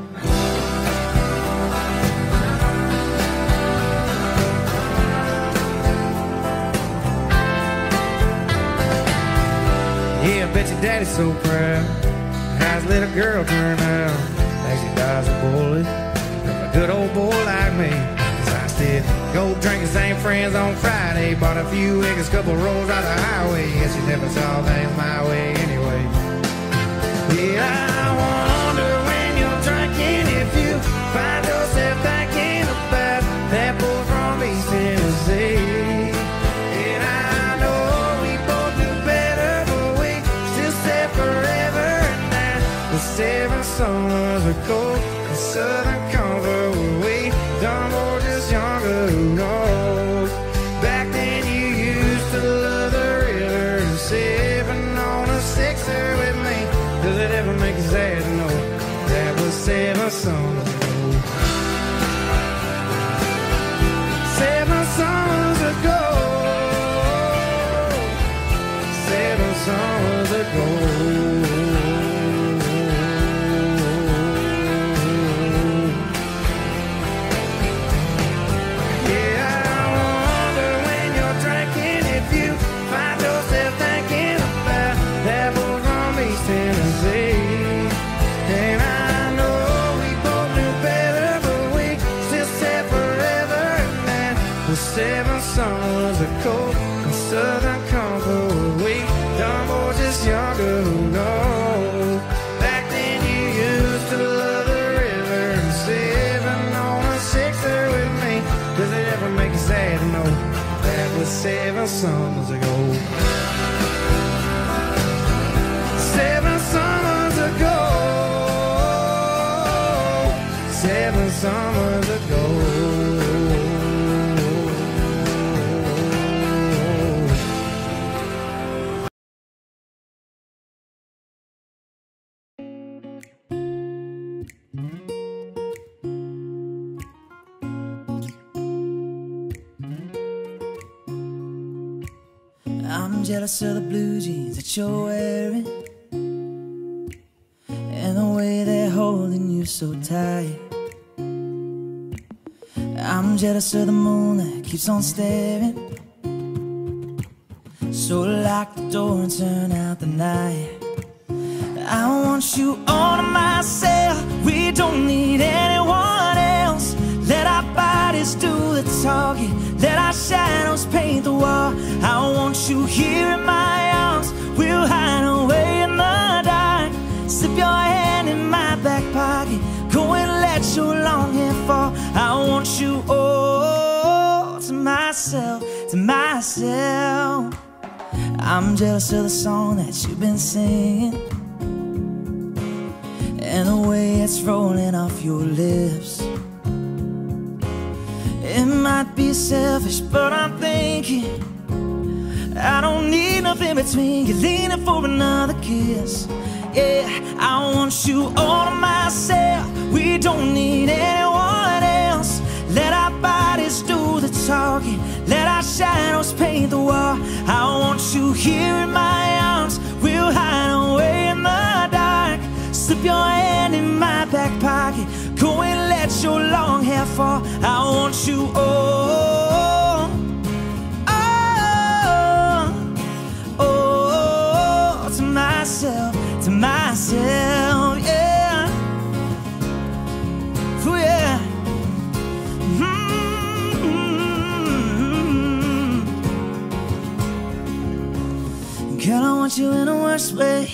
Yeah, I bet your daddy's so proud. Little girl turn out? Like she dies a bullet from a good old boy like me. Cause I still go drinking same friends on Friday. Bought a few eggs, couple rolls out the highway. Guess you never saw things my way anyway. Yeah, I wonder of the moon that keeps on staring. So lock the door and turn out the night. I want you all to myself. We don't need anyone else. Let our bodies do the talking. Let our shadows paint the wall. I want you here in my arms. We'll hide away in the dark. Slip your hand in my back pocket. Go and let your long hair fall. I want you all myself. I'm jealous of the song that you've been singing and the way it's rolling off your lips. It might be selfish, but I'm thinking I don't need nothing between you leaning for another kiss. Yeah, I want you all to myself. We don't need anyone the talking. Let our shadows paint the wall. I want you here in my arms. We'll hide away in the dark. Slip your hand in my back pocket. Go and let your long hair fall. I want you all. Oh, oh, to myself, to myself, want you in the worst way.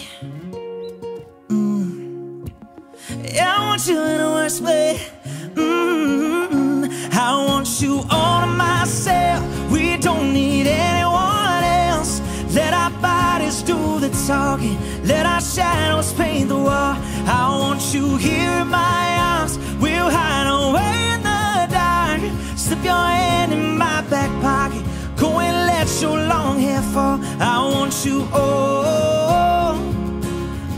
Mm. Yeah, I want you in the worst way. Mm. I want you all to myself. We don't need anyone else. Let our bodies do the talking. Let our shadows paint the wall. I want you here in my arms. We'll hide away in the dark. Slip your hand in my back pocket. And let your long hair fall. I want you all.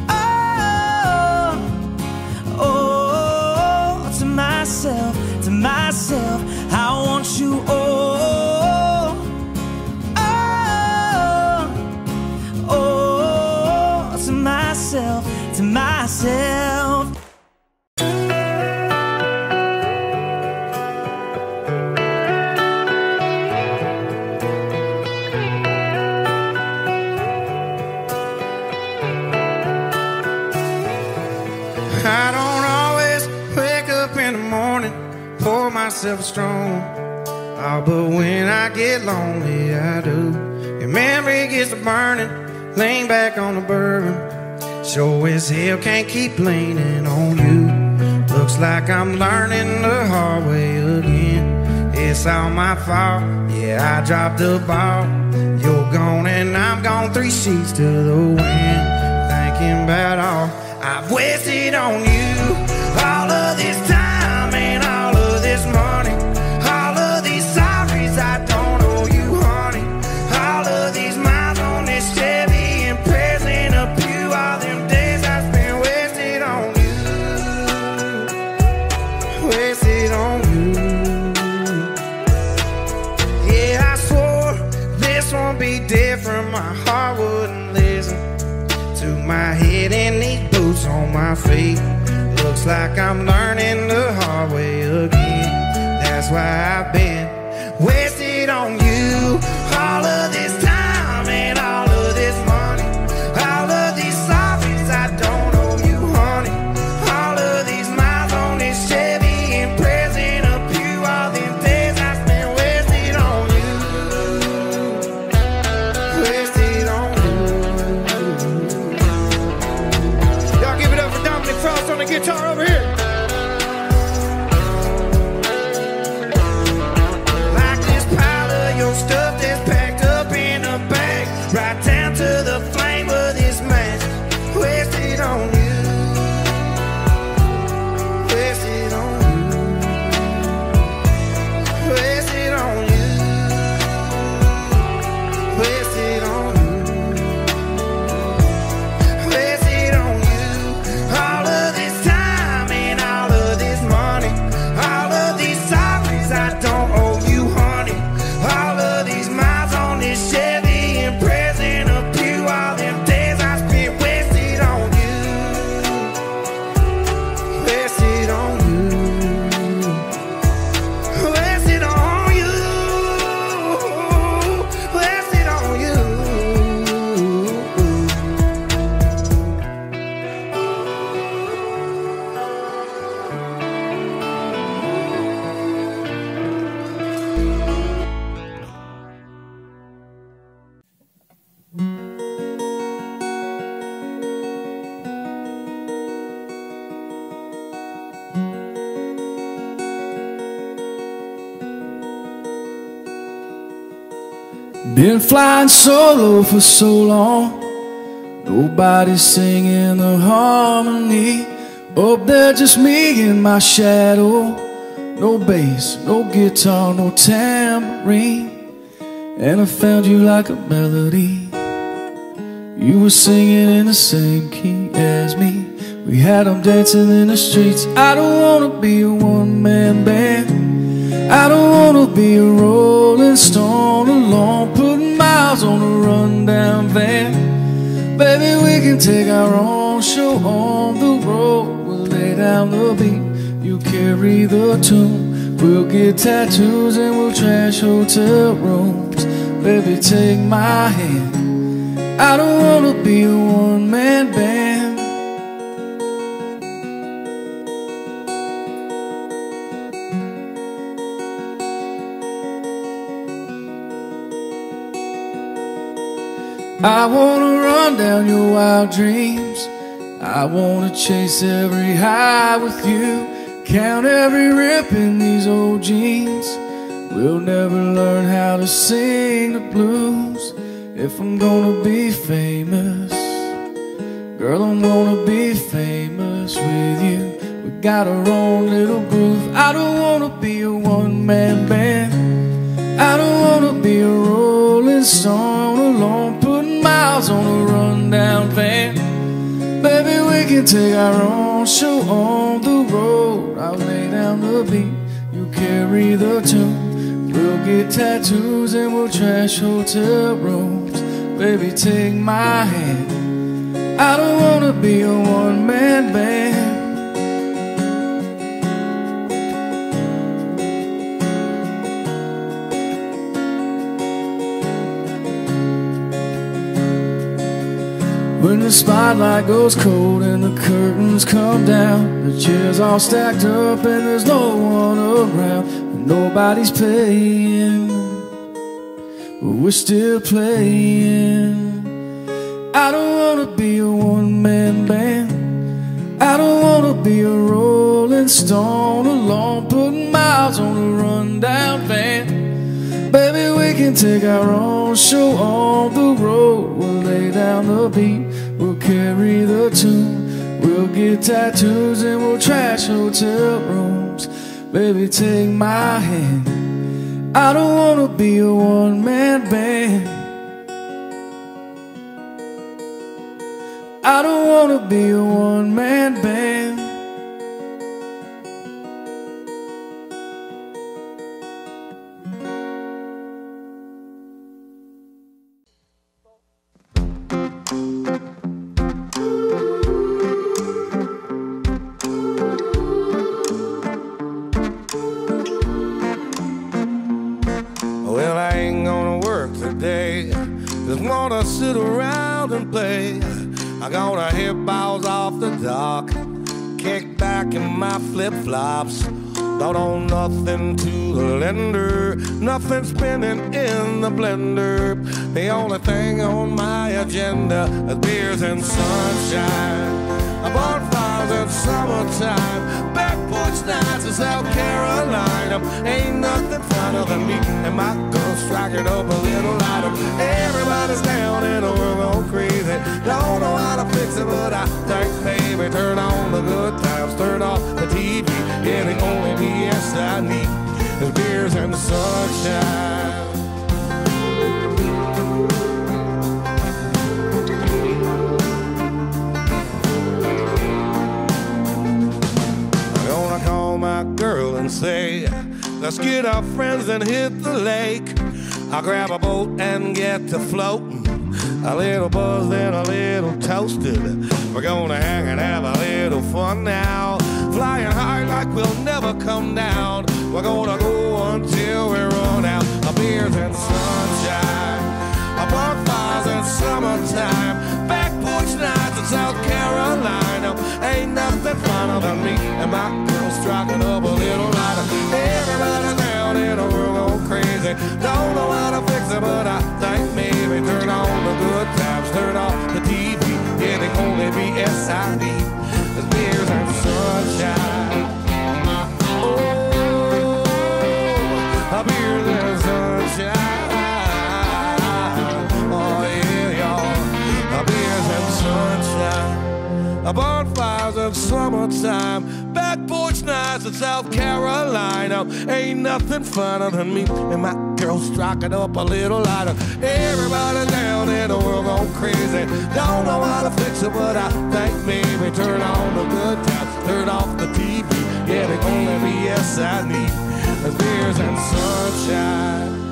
Oh, oh, to myself, to myself. I want you all. Oh, oh, to myself, to myself. Myself strong. Oh, but when I get lonely, I do. Your memory gets to burning, lean back on the bourbon. Sure as hell can't keep leaning on you. Looks like I'm learning the hard way again. It's all my fault. Yeah, I dropped the ball. You're gone and I'm gone, three sheets to the wind. Thinking about all I've wasted on you. My feet. Looks like I'm learning the hard way again. That's why I've been wasted on you. Been flying solo for so long. Nobody's singing the harmony. Up there, just me and my shadow. No bass, no guitar, no tambourine. And I found you like a melody. You were singing in the same key as me. We had them dancing in the streets. I don't wanna be a one man band. I don't wanna be a rolling stone alone, putting miles on a rundown van. Baby, we can take our own show on the road. We'll lay down the beat, you carry the tune. We'll get tattoos and we'll trash hotel rooms. Baby, take my hand. I don't wanna be a one man band. I wanna run down your wild dreams. I wanna chase every high with you. Count every rip in these old jeans. We'll never learn how to sing the blues. If I'm gonna be famous, girl, I'm gonna be famous with you. We got our own little groove. I don't wanna be a one man band. I don't wanna be a rolling stone alone, miles on a rundown van. Baby, we can take our own show on the road. I'll lay down the beat, you carry the tune. We'll get tattoos and we'll trash hotel rooms. Baby, take my hand. I don't wanna be a one man band. When the spotlight goes cold and the curtains come down, the chairs all stacked up and there's no one around, nobody's paying, but we're still playing. I don't wanna be a one man band. I don't wanna be a rolling stone alone, putting miles on a rundown van. Baby, we can take our own show on the road. We'll lay down the beat, we'll carry the tune. We'll get tattoos and we'll trash hotel rooms. Baby, take my hand. I don't wanna be a one man band. I don't wanna be a one man band. Play. I gonna hit balls off the dock, kick back in my flip flops. Don't owe nothing to the lender, nothing spinning in the blender. The only thing on my agenda is beers and sunshine. Bonfires in summertime, porch nights in South Carolina. Ain't nothing finer than me and my girl striking up a little lighter. Everybody's down in the world crazy. Don't know how to fix it, but I think maybe turn on the good times, turn off the TV. Yeah, the only BS I need is beers and the sunshine. Girl and say, let's get our friends and hit the lake. I'll grab a boat and get to floating. A little buzzed and a little toasted. We're gonna hang and have a little fun now. Flying high like we'll never come down. We're gonna go until we run out of beers and sunshine. A bonfires in summertime. South Carolina. Ain't nothing finer than me and my girl striking up a little lighter. Everybody's down in the world going crazy. Don't know how to fix it, but I think maybe turn on the good times, turn off the TV. Yeah, the only BS I bonfires of summertime, back porch nights in South Carolina. Ain't nothing funner than me and my girl striking up a little lighter. Everybody down in the world going crazy. Don't know how to fix it, but I think maybe turn on the good times, turn off the TV. Yeah, the only BS I need is beers and sunshine.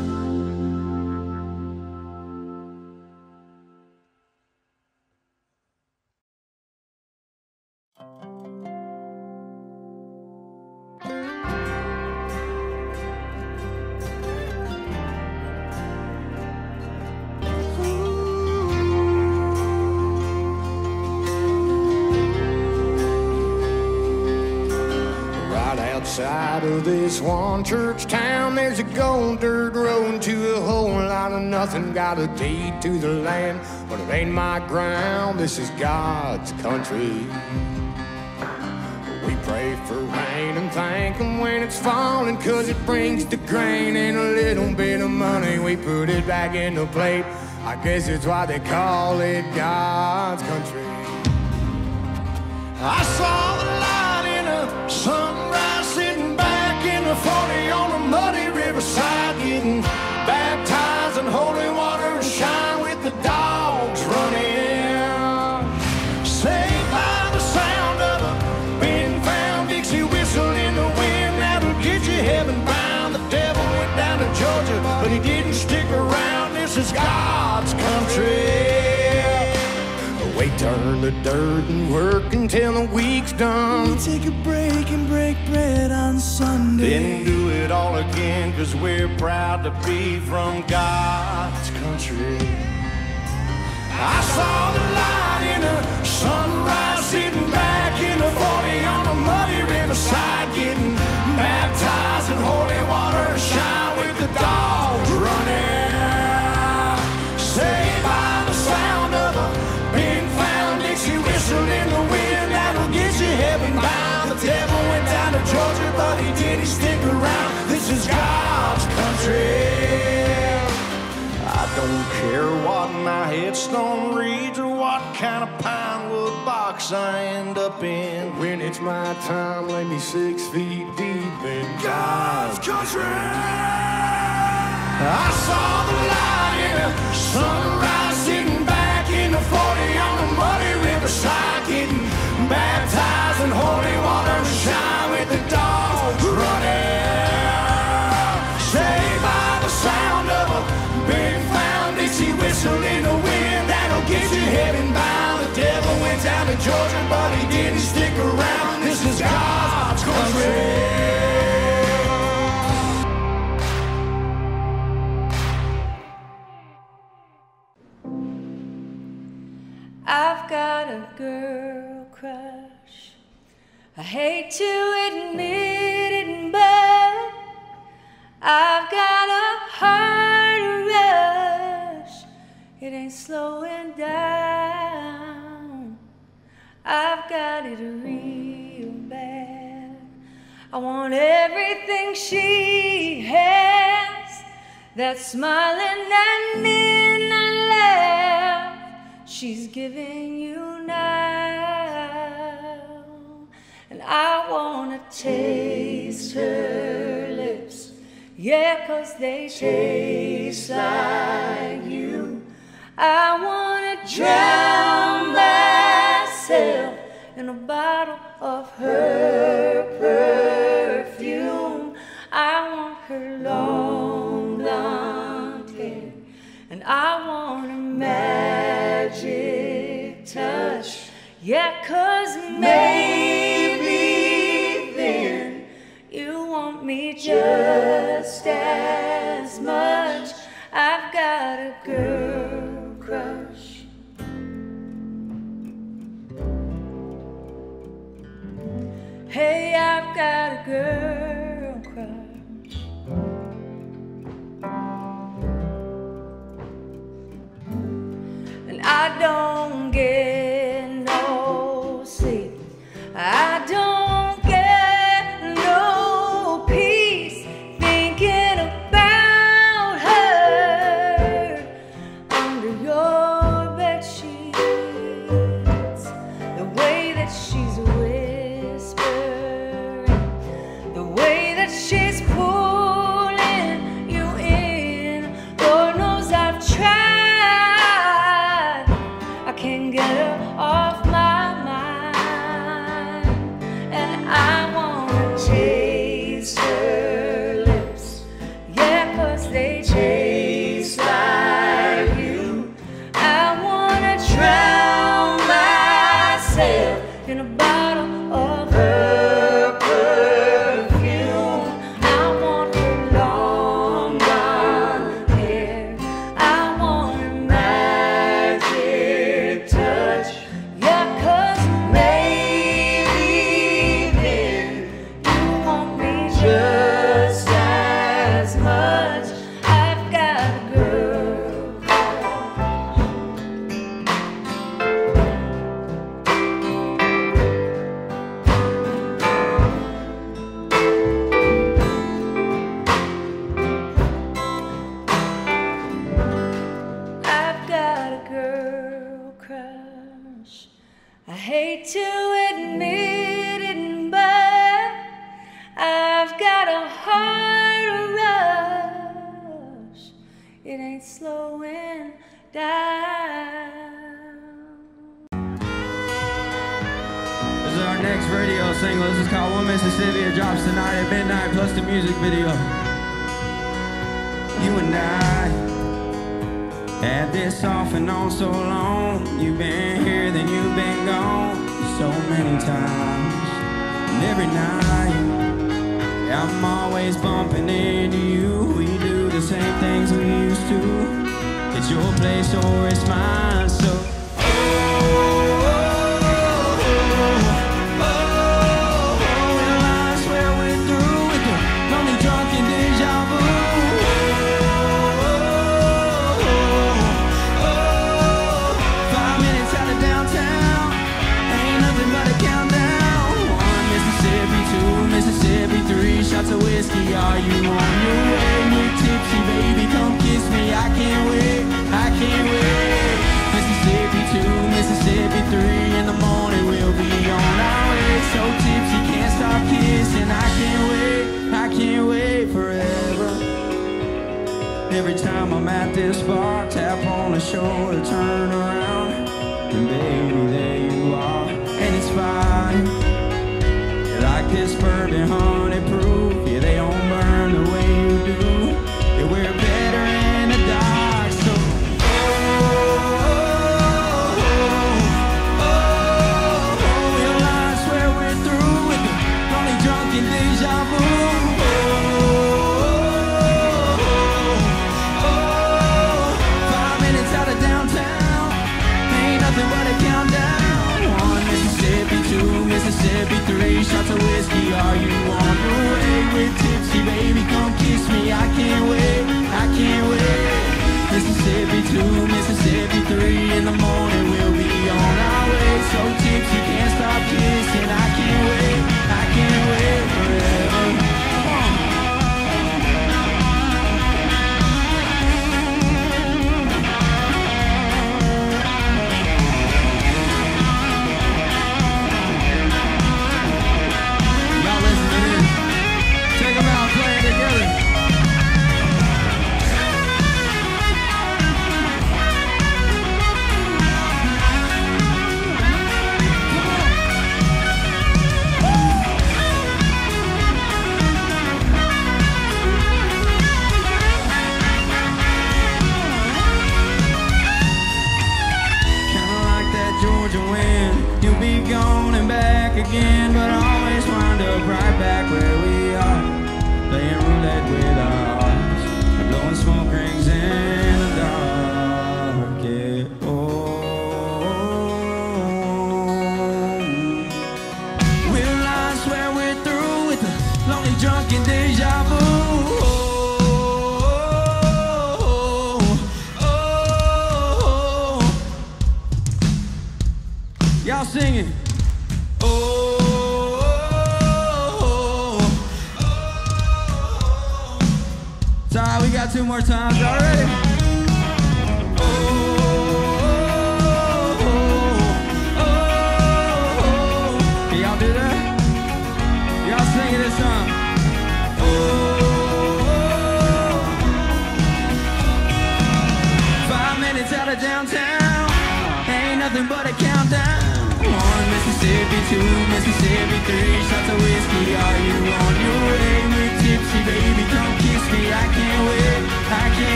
A deed to the land, but it ain't my ground. This is God's country. We pray for rain and thank Him when it's falling, cause it brings the grain and a little bit of money. We put it back in the plate. I guess it's why they call it God's country. I saw the light in a sunrise sitting back in the 40 on a muddy riverside getting baptized in holy water the dogs running. Saved by the sound of a Ben found Dixie whistle in the wind that'll get you heaven bound. The devil went down to Georgia, but he didn't stick around. This is God's country. We turn the dirt and work until the week's done. We take a break and break bread on Sunday. Then do it all again, cause we're proud to be from God's country. I saw the light in a sunrise sitting back in the 40 on a muddy riverside getting baptized in holy water shine with the dogs running. Saved by the sound of a Ben found Dixie whistle in the wind that'll get you heaven bound. The devil went down to Georgia, but he did he stick around. This is God's country. Don't care what my headstone reads or what kind of pine wood box I end up in. When it's my time, lay me six feet deep in God's country. I saw the light in a sunrise I've got a girl crush. I hate to admit it, but I've got a heart rush. It ain't slowing down. I've got it real bad. I want everything she has. That smiling midnight laugh she's giving you now. And I wanna taste her lips. Yeah, cause they taste like you. I wanna drown myself in a bottle of her maybe then you want me just as much. I've got a girl crush. Hey, I've got a girl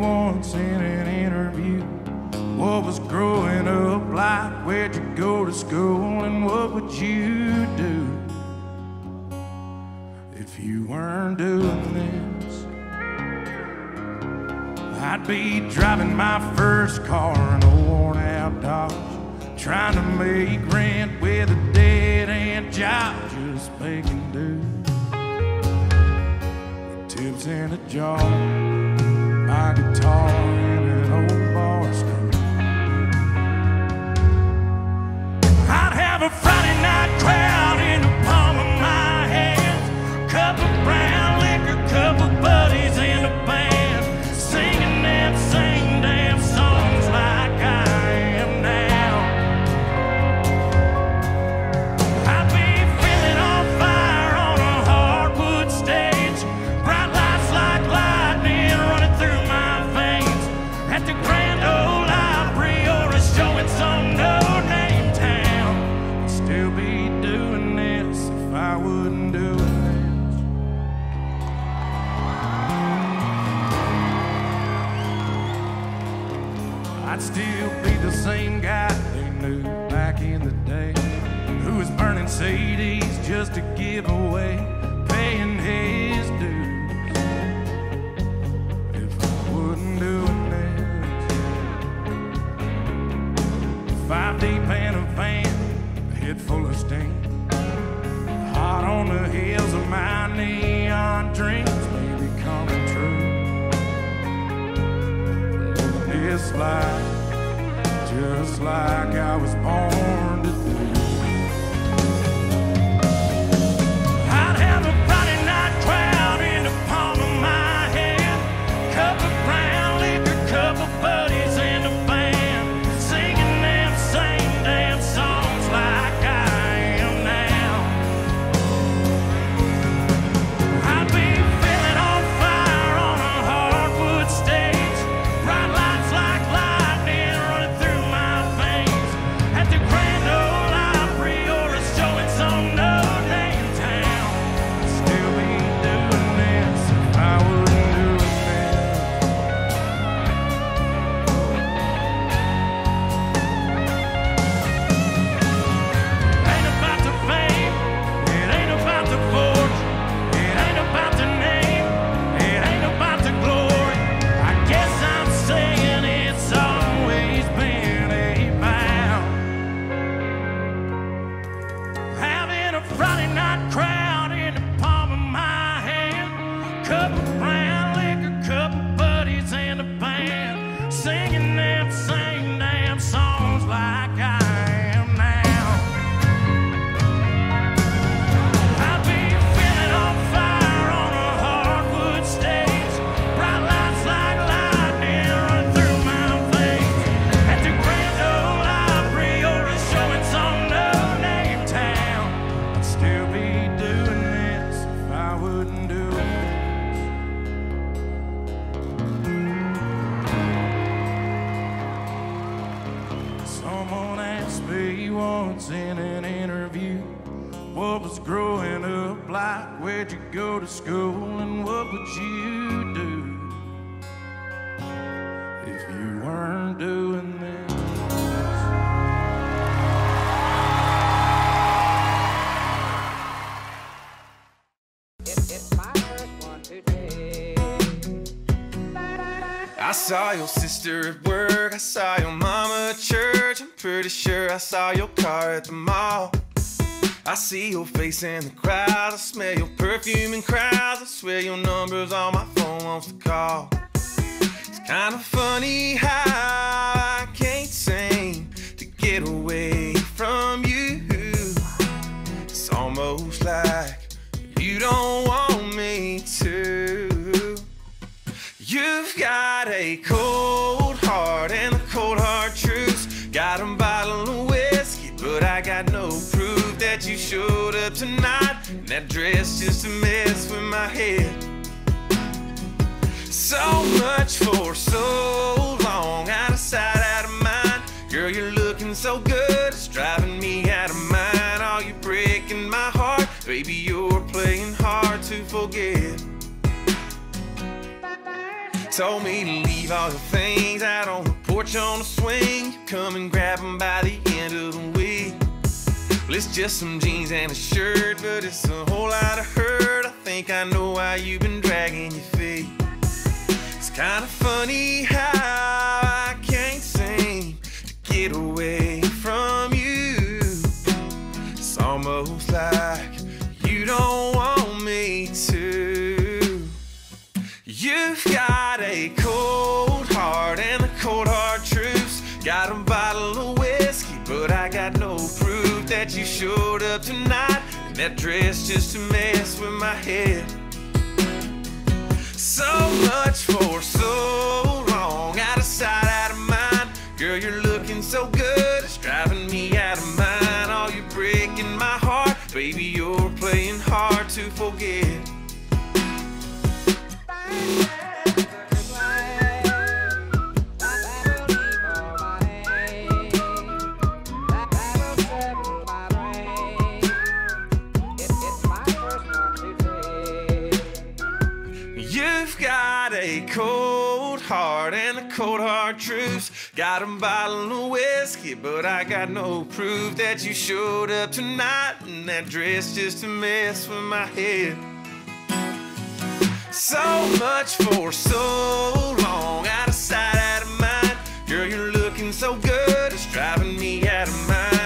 once in an interview what was growing up like, where'd you go to school, and what would you do if you weren't doing this? I'd be driving my first car in a worn out Dodge, trying to make rent with a dead end job, just making do. With tips in a jar. I'd have a Friday night crowd. Like I was born sister at work, I saw your mama at church. I'm pretty sure I saw your car at the mall. I see your face in the crowd, I smell your perfume in crowds. I swear your number's on my phone wants to call. It's kind of funny how I can't seem to get away from you. It's almost like you don't want me to. You've got a cold heart and a cold hard truth. Got a bottle of whiskey, but I got no proof that you showed up tonight. And that dress just a mess with my head. So much for so long, out of sight, out of mind. Girl, you're looking so good, it's driving me out of mind. Oh, you're breaking my heart, baby, you're playing hard to forget. Told me to leave all your things out on the porch on the swing. Come and grab 'em by the end of the week. Well, it's just some jeans and a shirt, but it's a whole lot of hurt. I think I know why you've been dragging your feet. It's kind of funny how I can't seem to get away from you. It's almost like you don't want me to. You've got showed up tonight. And that dress just a mess with my head. So much for so long, out of sight, out of mind. Girl, you're looking so good, it's driving me out of mind. Oh, you're breaking my heart, baby, you're playing hard to forget. Cold heart and a cold hard truth. Got a bottle of whiskey, but I got no proof that you showed up tonight. And that dress just a mess with my head. So much for so long, out of sight, out of mind. Girl, you're looking so good, it's driving me out of mind.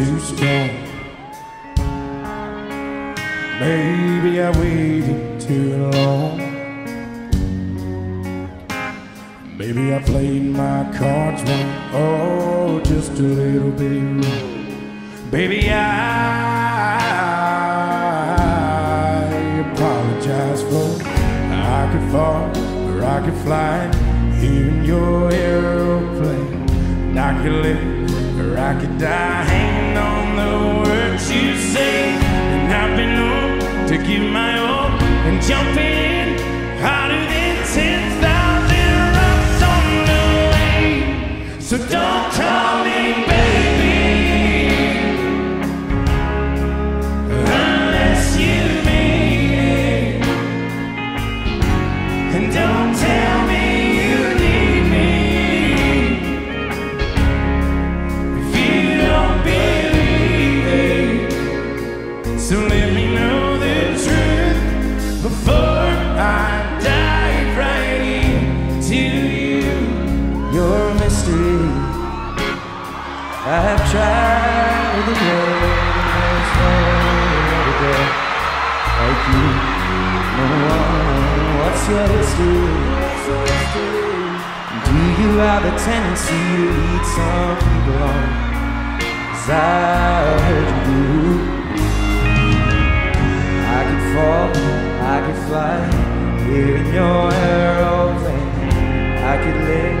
too strong. Maybe I waited too long. Maybe I played my cards wrong, oh, just a little bit wrong. Baby, I apologize for I could fall or I could fly in your airplane. I could live or I could die the words you say. And I've been known to give my all and jump in harder than 10,000 rocks on the way. So don't call me baby. Do you have a tendency to lead some people on? Cause I heard you do. I could fall, I could fly, here in your aeroplane. I could live,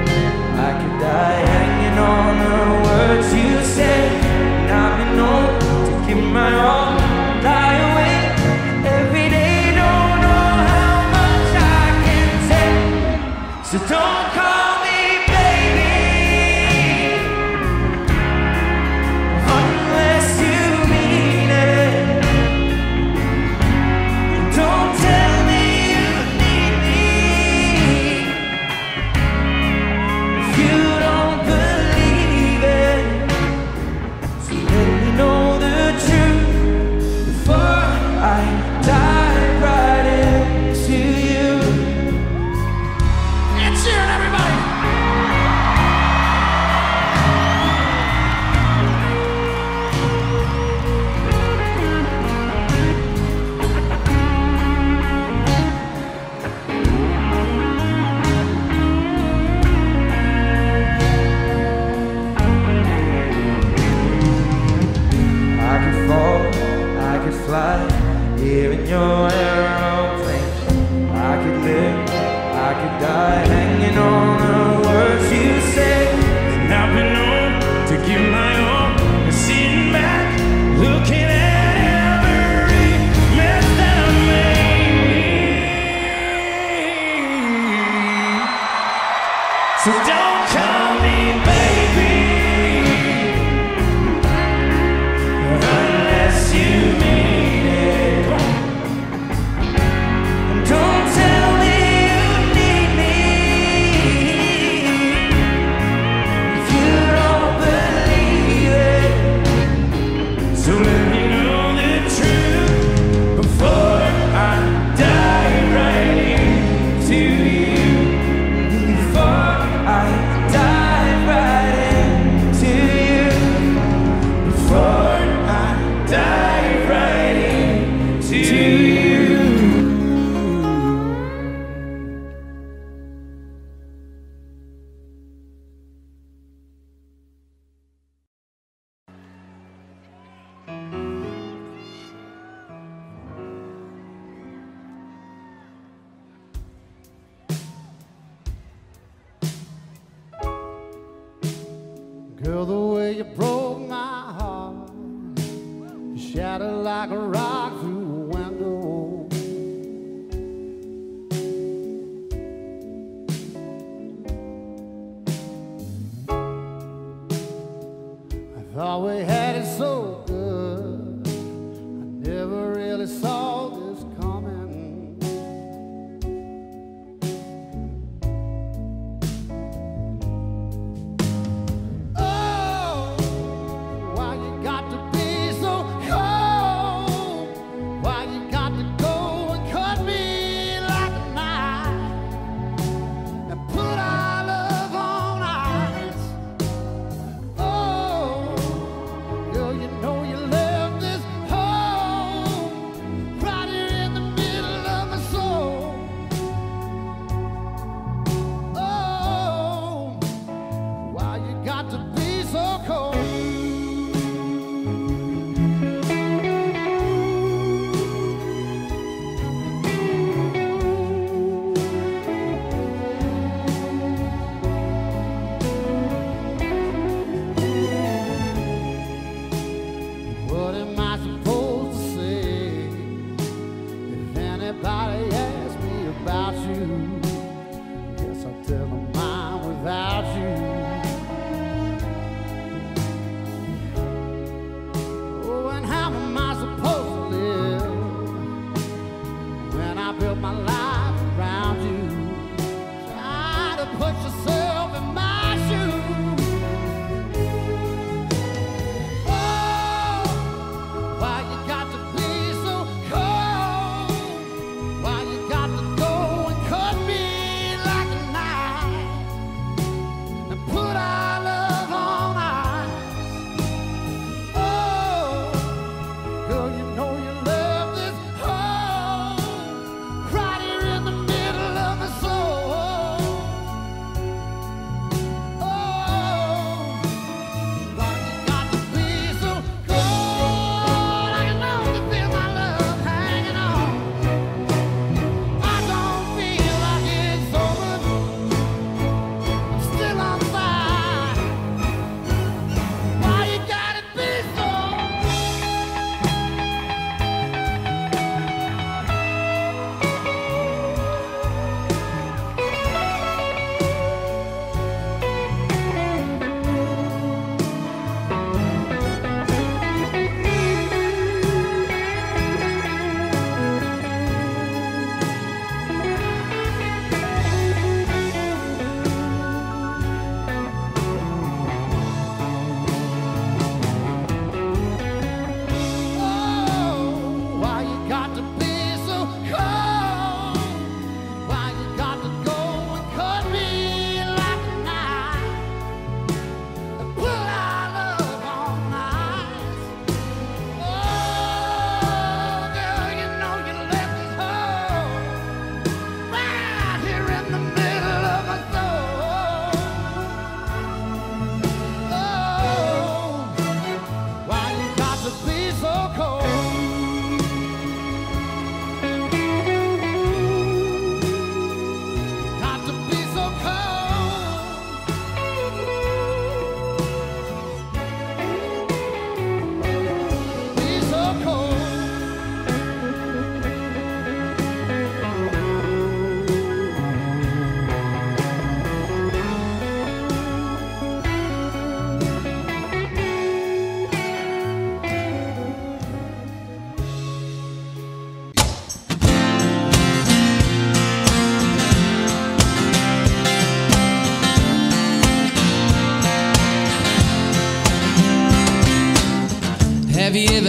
I could die, hanging on the words you say. And I've been known to give my all. So don't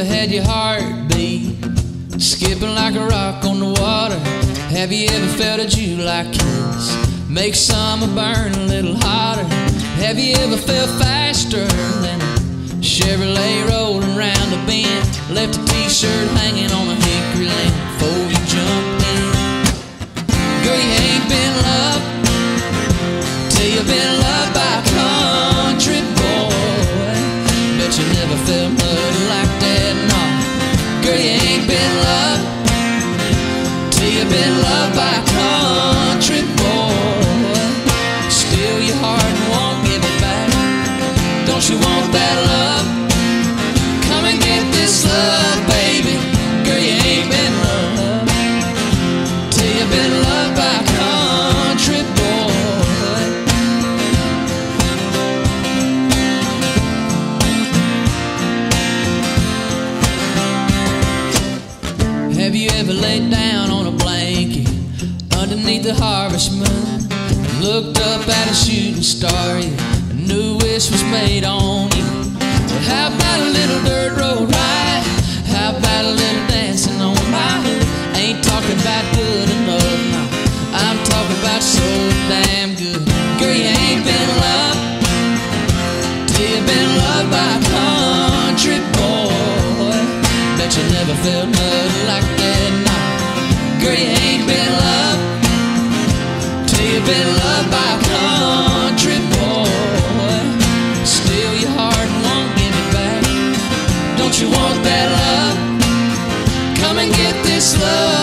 ever had your heart beat skipping like a rock on the water? Have you ever felt a July kiss make summer burn a little hotter? Have you ever felt faster than a Chevrolet rolling round a bend? Left a t-shirt hanging on a hickory limb before you jumped in. Girl, you ain't been loved till you've been loved by a country boy. Bet you never felt a shooting star, you knew wish was made on you. But how about a little dirt road ride? How about a little dancing on my hood? Ain't talking about good enough, no. I'm talking about so damn good. Girl, you ain't been loved till you've been loved by a country boy. Bet you never felt nothing like that, no. Girl, you ain't been loved till you've been loved by you want that love? Come and get this love,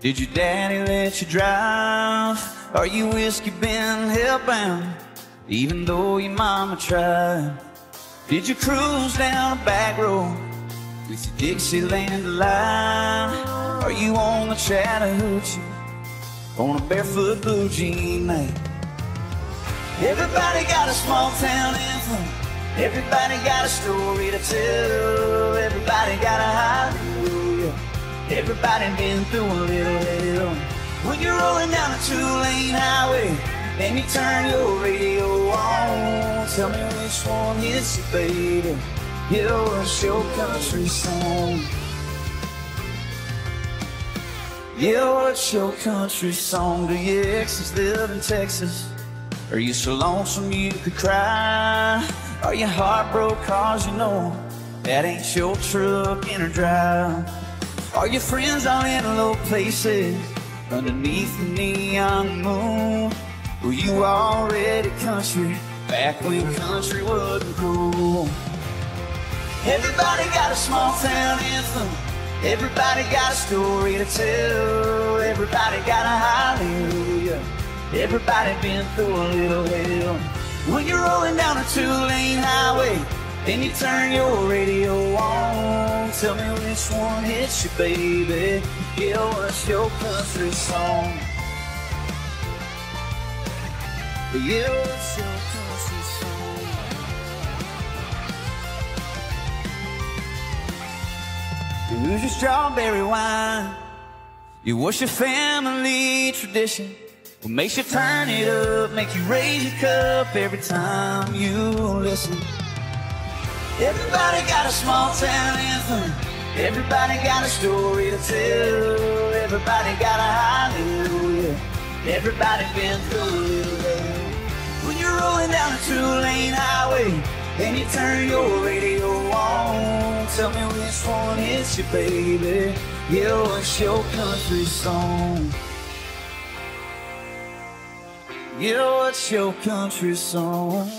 Did your daddy let you drive? Are you whiskey been hellbound? Even though your mama tried. Did you cruise down a back road with your Dixieland line? Are you on the Chattahoochee on a barefoot blue jean night? Everybody got a small town anthem. Everybody got a story to tell. Everybody got a hallelujah. Everybody been through a little hell. When you're rolling down a two-lane highway and you turn your radio on, tell me which one hits you, baby. It's your country song. Yeah, what's your country song? Do your exes live in Texas? Are you so lonesome you could cry? Are you heartbroken cause you know that ain't your truck in a drive? Are your friends all in low places underneath the neon moon? Were you already country back when country wasn't cool? Everybody got a small town anthem. Everybody got a story to tell. Everybody got a hallelujah. Everybody been through a little hell. When you're rolling down a two-lane highway, then you turn your radio on. Tell me which one hits you, baby. Yeah, what's your country song? Yeah, what's your country song? You Who's your strawberry wine? You what's your family tradition? What makes you turn it up, makes you raise your cup every time you listen. Everybody got a small town anthem. Everybody got a story to tell. Everybody got a hallelujah. Everybody been through a little hell. When you're rolling down a two-lane highway and you turn your radio on, tell me which one is your baby. Yeah, what's your country song? Yeah, what's your country song?